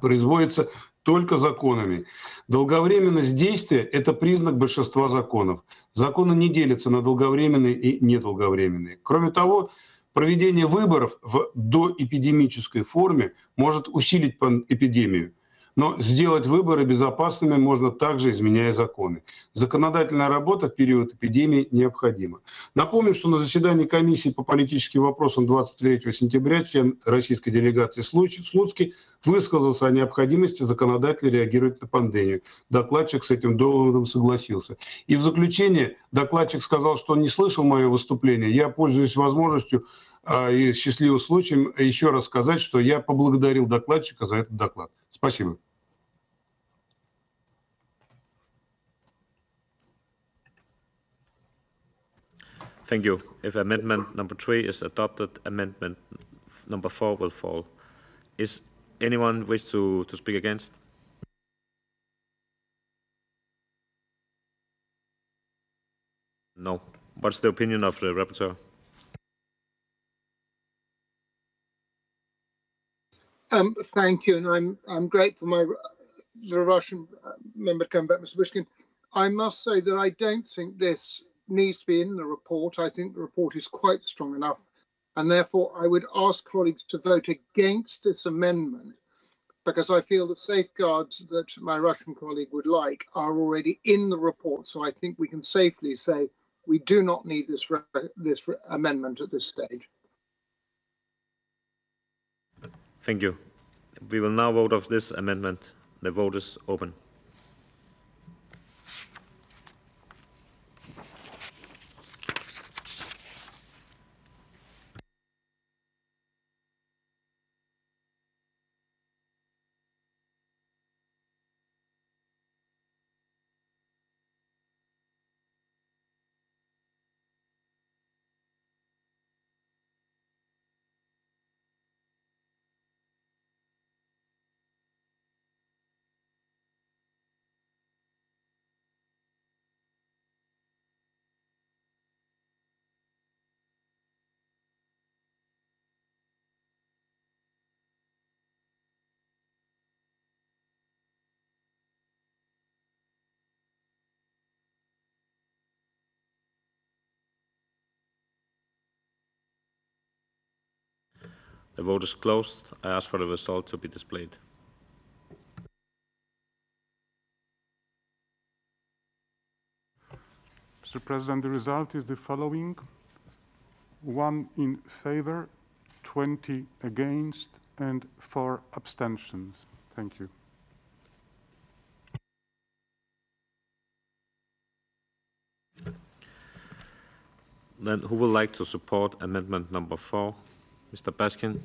производится только законами. Долговременность действия – это признак большинства законов. Законы не делятся на долговременные и недолговременные. Кроме того, Проведение выборов в доэпидемической форме может усилить эпидемию, но сделать выборы безопасными можно также, изменяя законы. Законодательная работа в период эпидемии необходима. Напомню, что на заседании комиссии по политическим вопросам 23 сентября член российской делегации Слуцкий высказался о необходимости законодательно реагировать на пандемию. Докладчик с этим доводом согласился. И в заключение докладчик сказал, что он не слышал мое выступление. Я пользуюсь возможностью и счастливым случаем еще раз сказать, что я поблагодарил докладчика за этот доклад. Спасибо. Thank you. If amendment number three is adopted, amendment number four will fall. Is anyone wish to, to speak against? No. What's the opinion of the rapporteur? Um, thank you, and I'm I'm grateful for my the Russian uh, member come back, Mr. Wishkin. I must say that I don't think this needs to be in the report. I think the report is quite strong enough, and therefore I would ask colleagues to vote against this amendment because I feel the safeguards that my Russian colleague would like are already in the report. So I think we can safely say we do not need this this amendment at this stage. Thank you. We will now vote of this amendment. The vote is open. The vote is closed. I ask for the result to be displayed. Mr. President, the result is the following. One in favor, 20 against, and four abstentions. Thank you. Then who would like to support amendment number four? Mr. Paskin.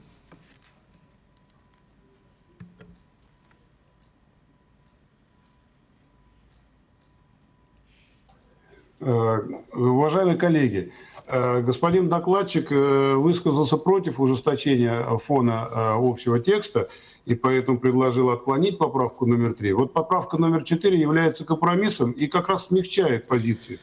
Уважаемые коллеги, господин докладчик высказался против ужесточения фона общего текста и поэтому предложил отклонить поправку номер три. Вот поправка номер четыре является компромиссом и как раз смягчает позиции.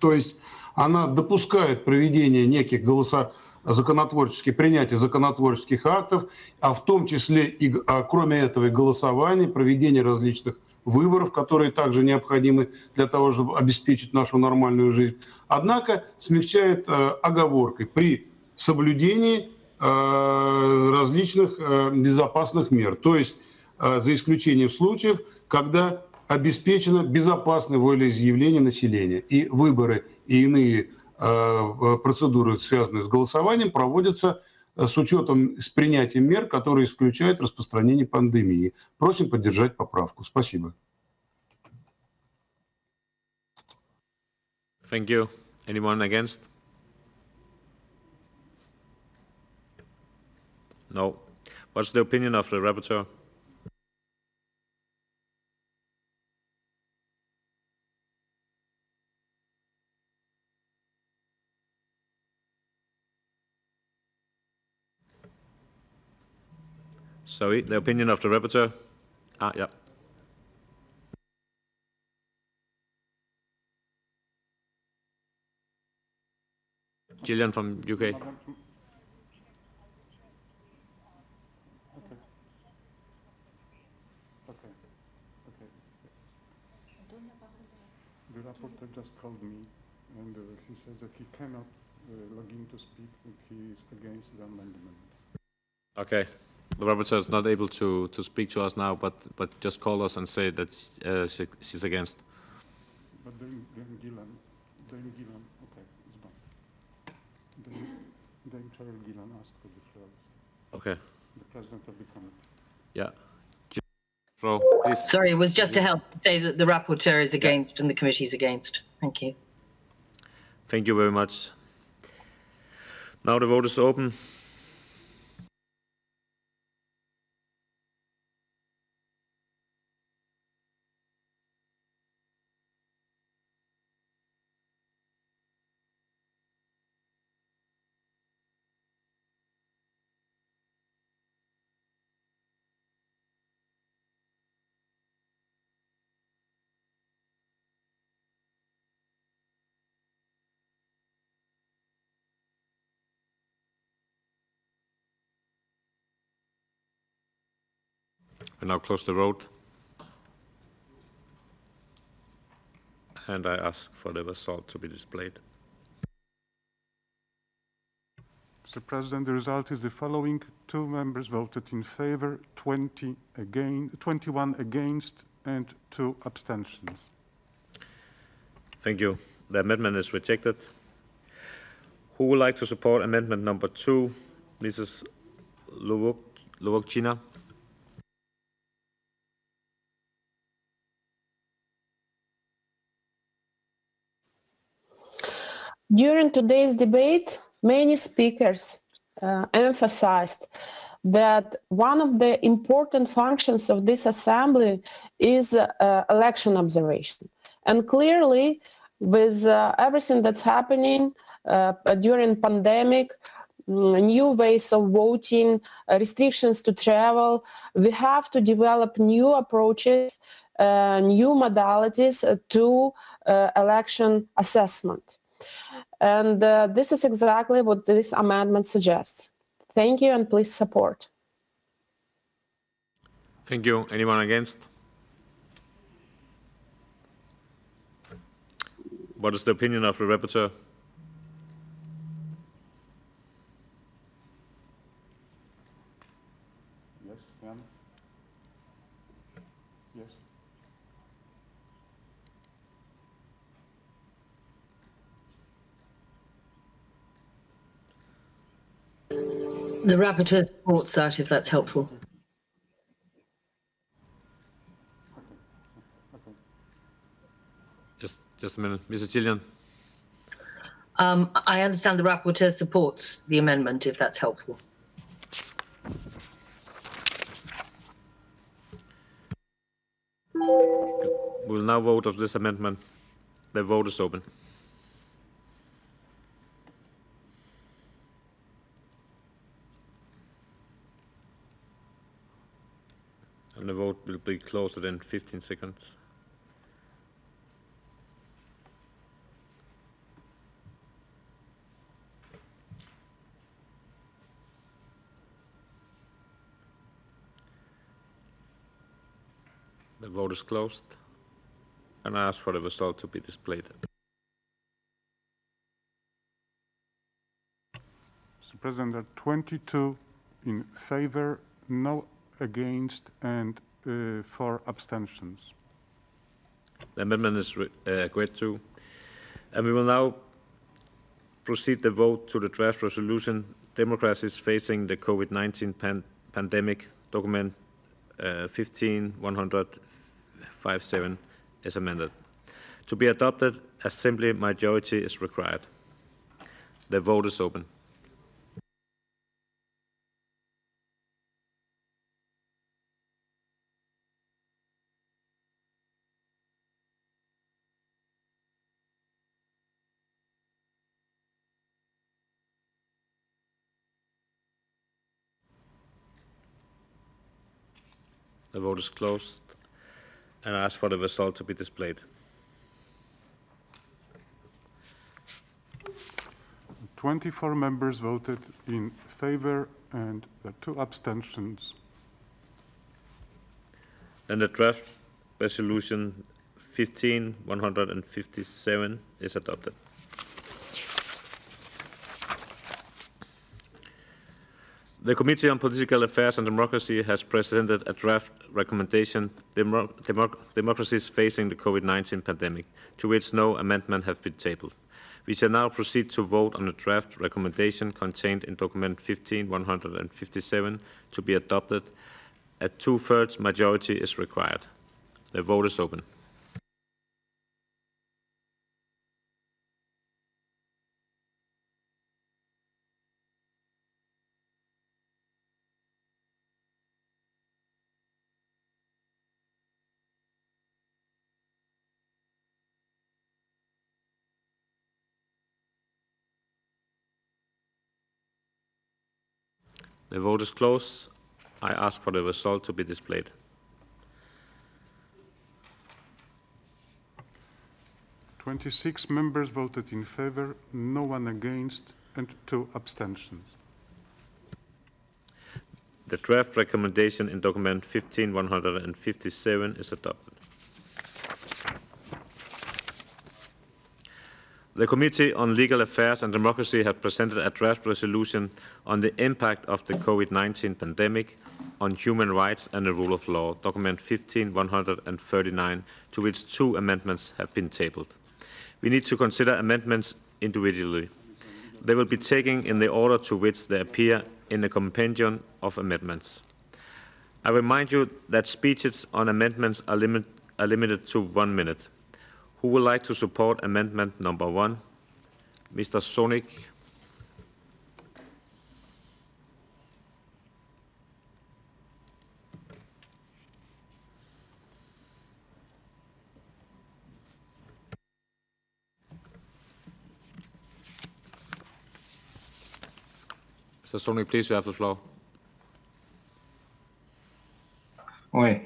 То есть она допускает проведение неких голосов законотворческих, принятие законотворческих актов, а в том числе и, а, кроме этого, и голосование, проведение различных выборов, которые также необходимы для того, чтобы обеспечить нашу нормальную жизнь. Однако смягчает э, оговоркой при соблюдении э, различных э, безопасных мер. То есть э, за исключением случаев, когда обеспечено безопасное волеизъявление населения. И выборы и иные процедуры, связанные с голосованием, проводятся э, с учетом, с принятием мер, которые исключают распространение пандемии. Просим поддержать поправку. Спасибо. Thank you. Anyone against? No. What's the opinion of the rapporteur? Sorry, the opinion of the rapporteur? Ah, yeah. Gillan from UK. Okay. Okay. The rapporteur just called me and uh, he says that he cannot uh, log in to speak and he is against the amendment. Okay. The rapporteur is not able to, to speak to us now, but, but just call us and say that uh, she, she's against. But then, then Gillan, then Gillan, okay, it's fine. Then, then Chair Gillan asked for the floor. Okay. The president of the committee. Yeah. Fro, please. Sorry, it was just to help say that the rapporteur is against and the committee is against. Thank you. Thank you very much. Now the vote is open. We now close the vote. And I ask for the result to be displayed. Mr. President, the result is the following. Two members voted in favor, 20 again, 21 against, and two abstentions. Thank you. The amendment is rejected. Who would like to support amendment number two? Mrs. Lovok- During today's debate, many speakers uh, emphasized that one of the important functions of this assembly is uh, election observation. And clearly, with uh, everything that's happening uh, during pandemic, mm, new ways of voting, uh, restrictions to travel, we have to develop new approaches, uh, new modalities to election assessment. And uh, this is exactly what this amendment suggests. Thank you and please support. Thank you. Anyone against? What is the opinion of the rapporteur? The rapporteur supports that, if that's helpful. Just, just a minute. Mrs. Gillan? Um, I understand the rapporteur supports the amendment, if that's helpful. We'll now vote on this amendment. The vote is open. And the vote will be closed in 15 seconds. The vote is closed. And I ask for the result to be displayed. Mr. President, there are 22 in favor, no against, and uh, abstentions. The amendment is uh, agreed to. And we will now proceed the vote to the draft resolution, Democracies Facing the COVID-19 pan Pandemic, document uh, 15-157 is amended. To be adopted, a simple majority is required. The vote is open. Vote is closed and I ask for the result to be displayed. Twenty-four members voted in favor and two abstentions. And the draft resolution 15-157 is adopted. The Committee on Political Affairs and Democracy has presented a draft recommendation, Demo Demo Democracies Facing the COVID-19 Pandemic, to which no amendment have been tabled. We shall now proceed to vote on the draft recommendation contained in document 15-157 to be adopted. A two-thirds majority is required. The vote is open. The vote is closed. I ask for the result to be displayed. Twenty-six members voted in favor, no one against, and two abstentions. The draft recommendation in document 15-157 is adopted. The Committee on Legal Affairs and Democracy has presented a draft resolution on the impact of the COVID-19 pandemic on human rights and the rule of law, document 15-139, to which two amendments have been tabled. We need to consider amendments individually. They will be taken in the order to which they appear in the compendium of amendments. I remind you that speeches on amendments are, limit, are limited to one minute. Who would like to support amendment number one? Mr. Sonik. Mr. Sonik, please, you have the floor. Oui.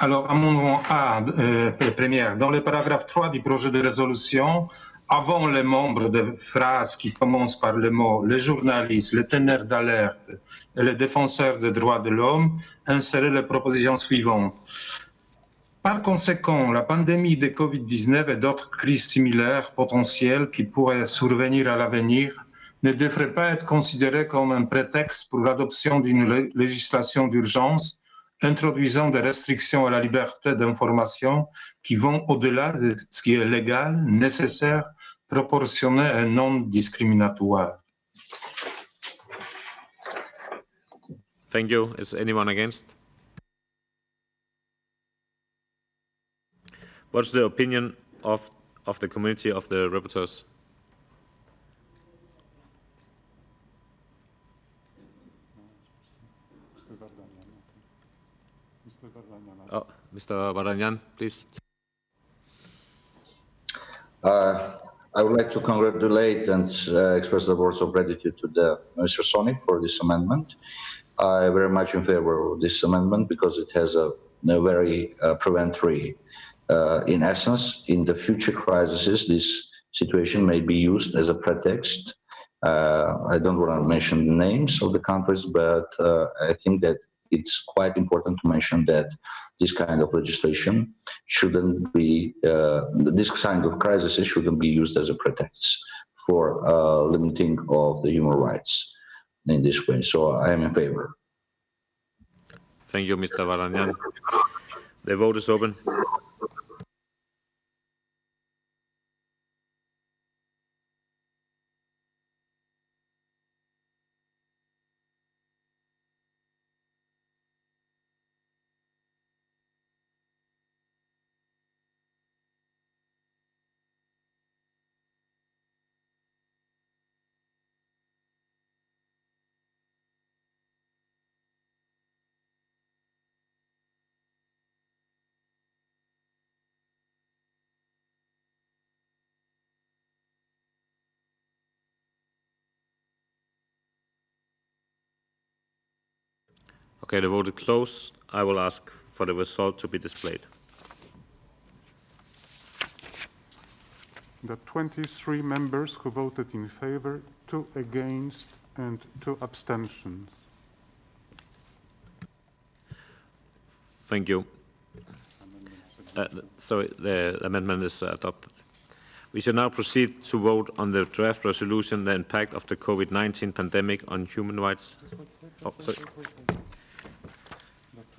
Alors, amendement A, euh, première, dans le paragraphe 3 du projet de résolution, avant les membres de phrases qui commencent par le mot les journalistes, les teneurs d'alerte et les défenseurs des droits de l'homme, insérer les propositions suivantes. Par conséquent, la pandémie de Covid-19 et d'autres crises similaires potentielles qui pourraient survenir à l'avenir ne devraient pas être considérées comme un prétexte pour l'adoption d'une législation d'urgence introduisant des restrictions à la liberté d'information qui vont au-delà de ce qui est légal, nécessaire, proportionné et non discriminatoire. Thank you. Is anyone against? What's the opinion of, of the community of the rapporteurs? Oh, Mr. Vardanyan, please. Uh, I would like to congratulate and uh, express the words of gratitude to the Mr. Sonik for this amendment. I am very much in favor of this amendment because it has a, a very uh, preventary. Uh, in essence, in the future crises, this situation may be used as a pretext. Uh, I don't want to mention the names of the countries, but uh, I think that it's quite important to mention that this kind of legislation shouldn't be, uh, this kind of crisis shouldn't be used as a pretext for uh, limiting of the human rights. in this way. So I am in favor. Thank you, Mr. Vardanyan. The vote is open. Okay, the vote is closed. I will ask for the result to be displayed. The 23 members who voted in favor, two against, and two abstentions. Thank you. Uh, sorry, the amendment is uh, adopted. We shall now proceed to vote on the draft resolution, the impact of the COVID-19 pandemic on human rights. Oh, sorry.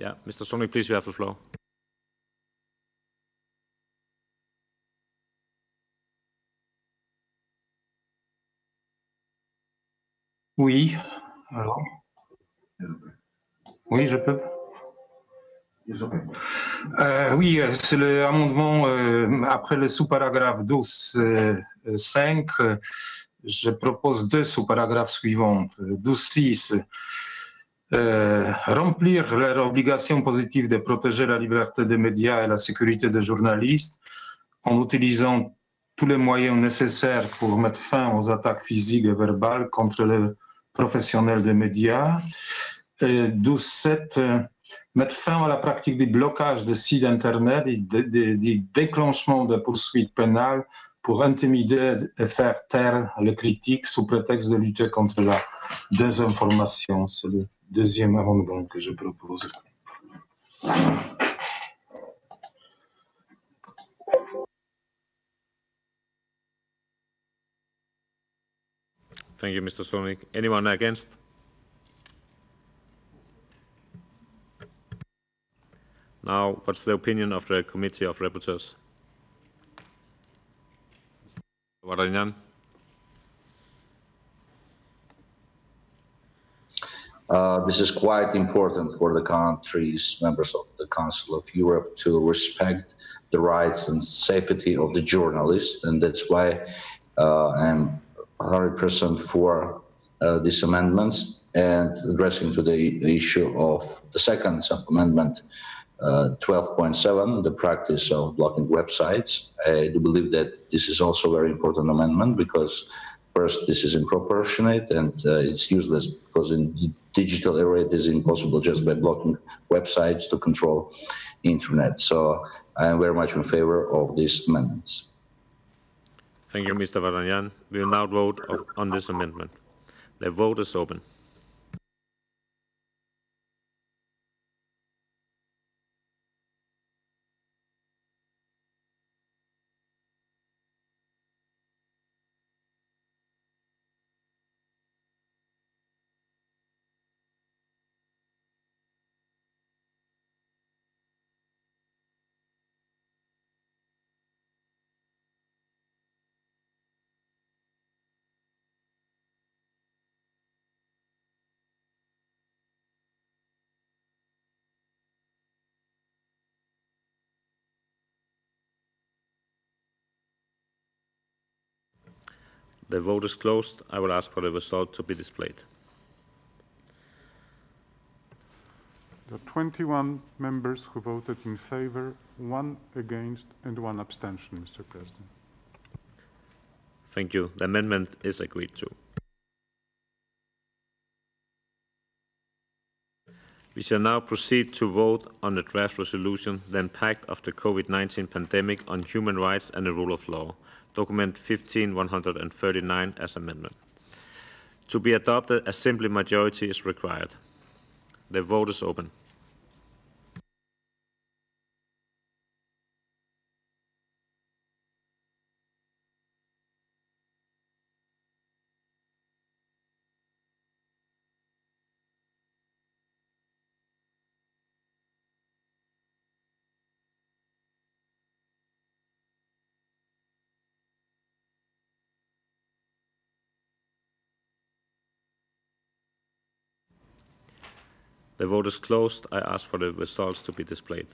Yeah, Mr. Sonic, please, you have the floor. Oui, alors? Oui, je peux. Euh, oui, euh, c'est l'amendement euh, après le sous-paragraphe 12, euh, 5. euh, je propose deux sous-paragraphes suivants. 12.6. Euh, remplir leur obligation positive de protéger la liberté des médias et la sécurité des journalistes en utilisant tous les moyens nécessaires pour mettre fin aux attaques physiques et verbales contre les professionnels des médias. Et 12.7. euh, mettre fin à la pratique du blocage de sites Internet et du déclenchement de poursuites pénales pour intimider et faire taire les critiques sous prétexte de lutter contre la désinformation. Deuxième amendement que je propose. Thank you, Mr. Sonik. Anyone against? Now, what's the opinion of the Committee of Rapporteurs? Vardanyan? Uh, this is quite important for the countries, members of the Council of Europe, to respect the rights and safety of the journalists, and that's why uh, I'm 100% for uh, these amendments and addressing to the issue of the second amendment, uh, 12.7, the practice of blocking websites. I do believe that this is also a very important amendment because First, this is improportionate and uh, it's useless because in the digital era it is impossible just by blocking websites to control internet. So I am very much in favor of these amendments. Thank you, Mr. Vardanyan. We will now vote on this amendment. The vote is open. The vote is closed. I will ask for the result to be displayed. There are 21 members who voted in favor, one against, and one abstention, Mr. President. Thank you. The amendment is agreed to. We shall now proceed to vote on the draft resolution, the impact of the COVID-19 pandemic on human rights and the rule of law, document 15139 as amendment. To be adopted, a simple majority is required. The vote is open. The vote is closed. I ask for the results to be displayed.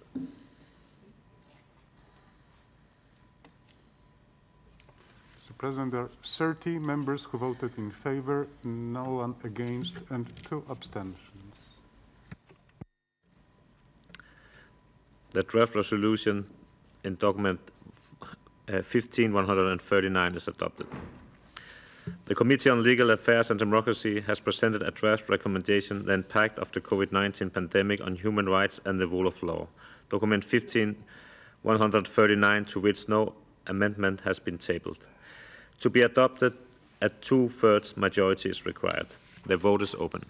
Mr. President, there are 30 members who voted in favor, no one against, and two abstentions. The draft resolution in document uh, 15139 is adopted. The Committee on Legal Affairs and Democracy has presented a draft recommendation, the impact of the COVID-19 pandemic on human rights and the rule of law. Document 15139, to which no amendment has been tabled. To be adopted, a two-thirds majority is required. The vote is open.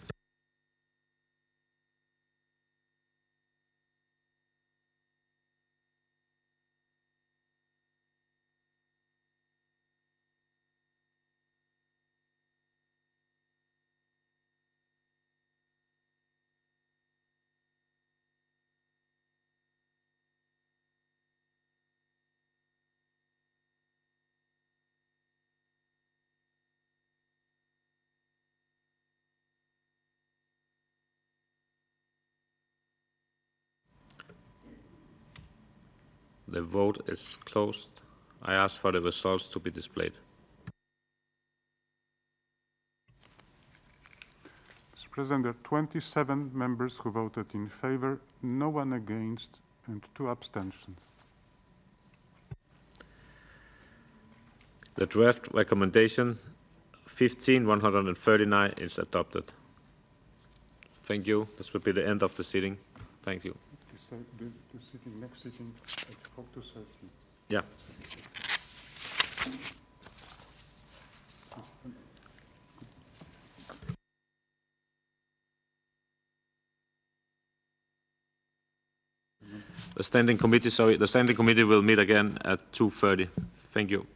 The vote is closed. I ask for the results to be displayed. Mr. President, there are 27 members who voted in favor, no one against, and two abstentions. The draft recommendation 15139 is adopted. Thank you. This will be the end of the sitting. Thank you. The, the, sitting, next sitting at 4 to 30. Yeah. The standing committee, sorry, the standing committee will meet again at 2.30. Thank you.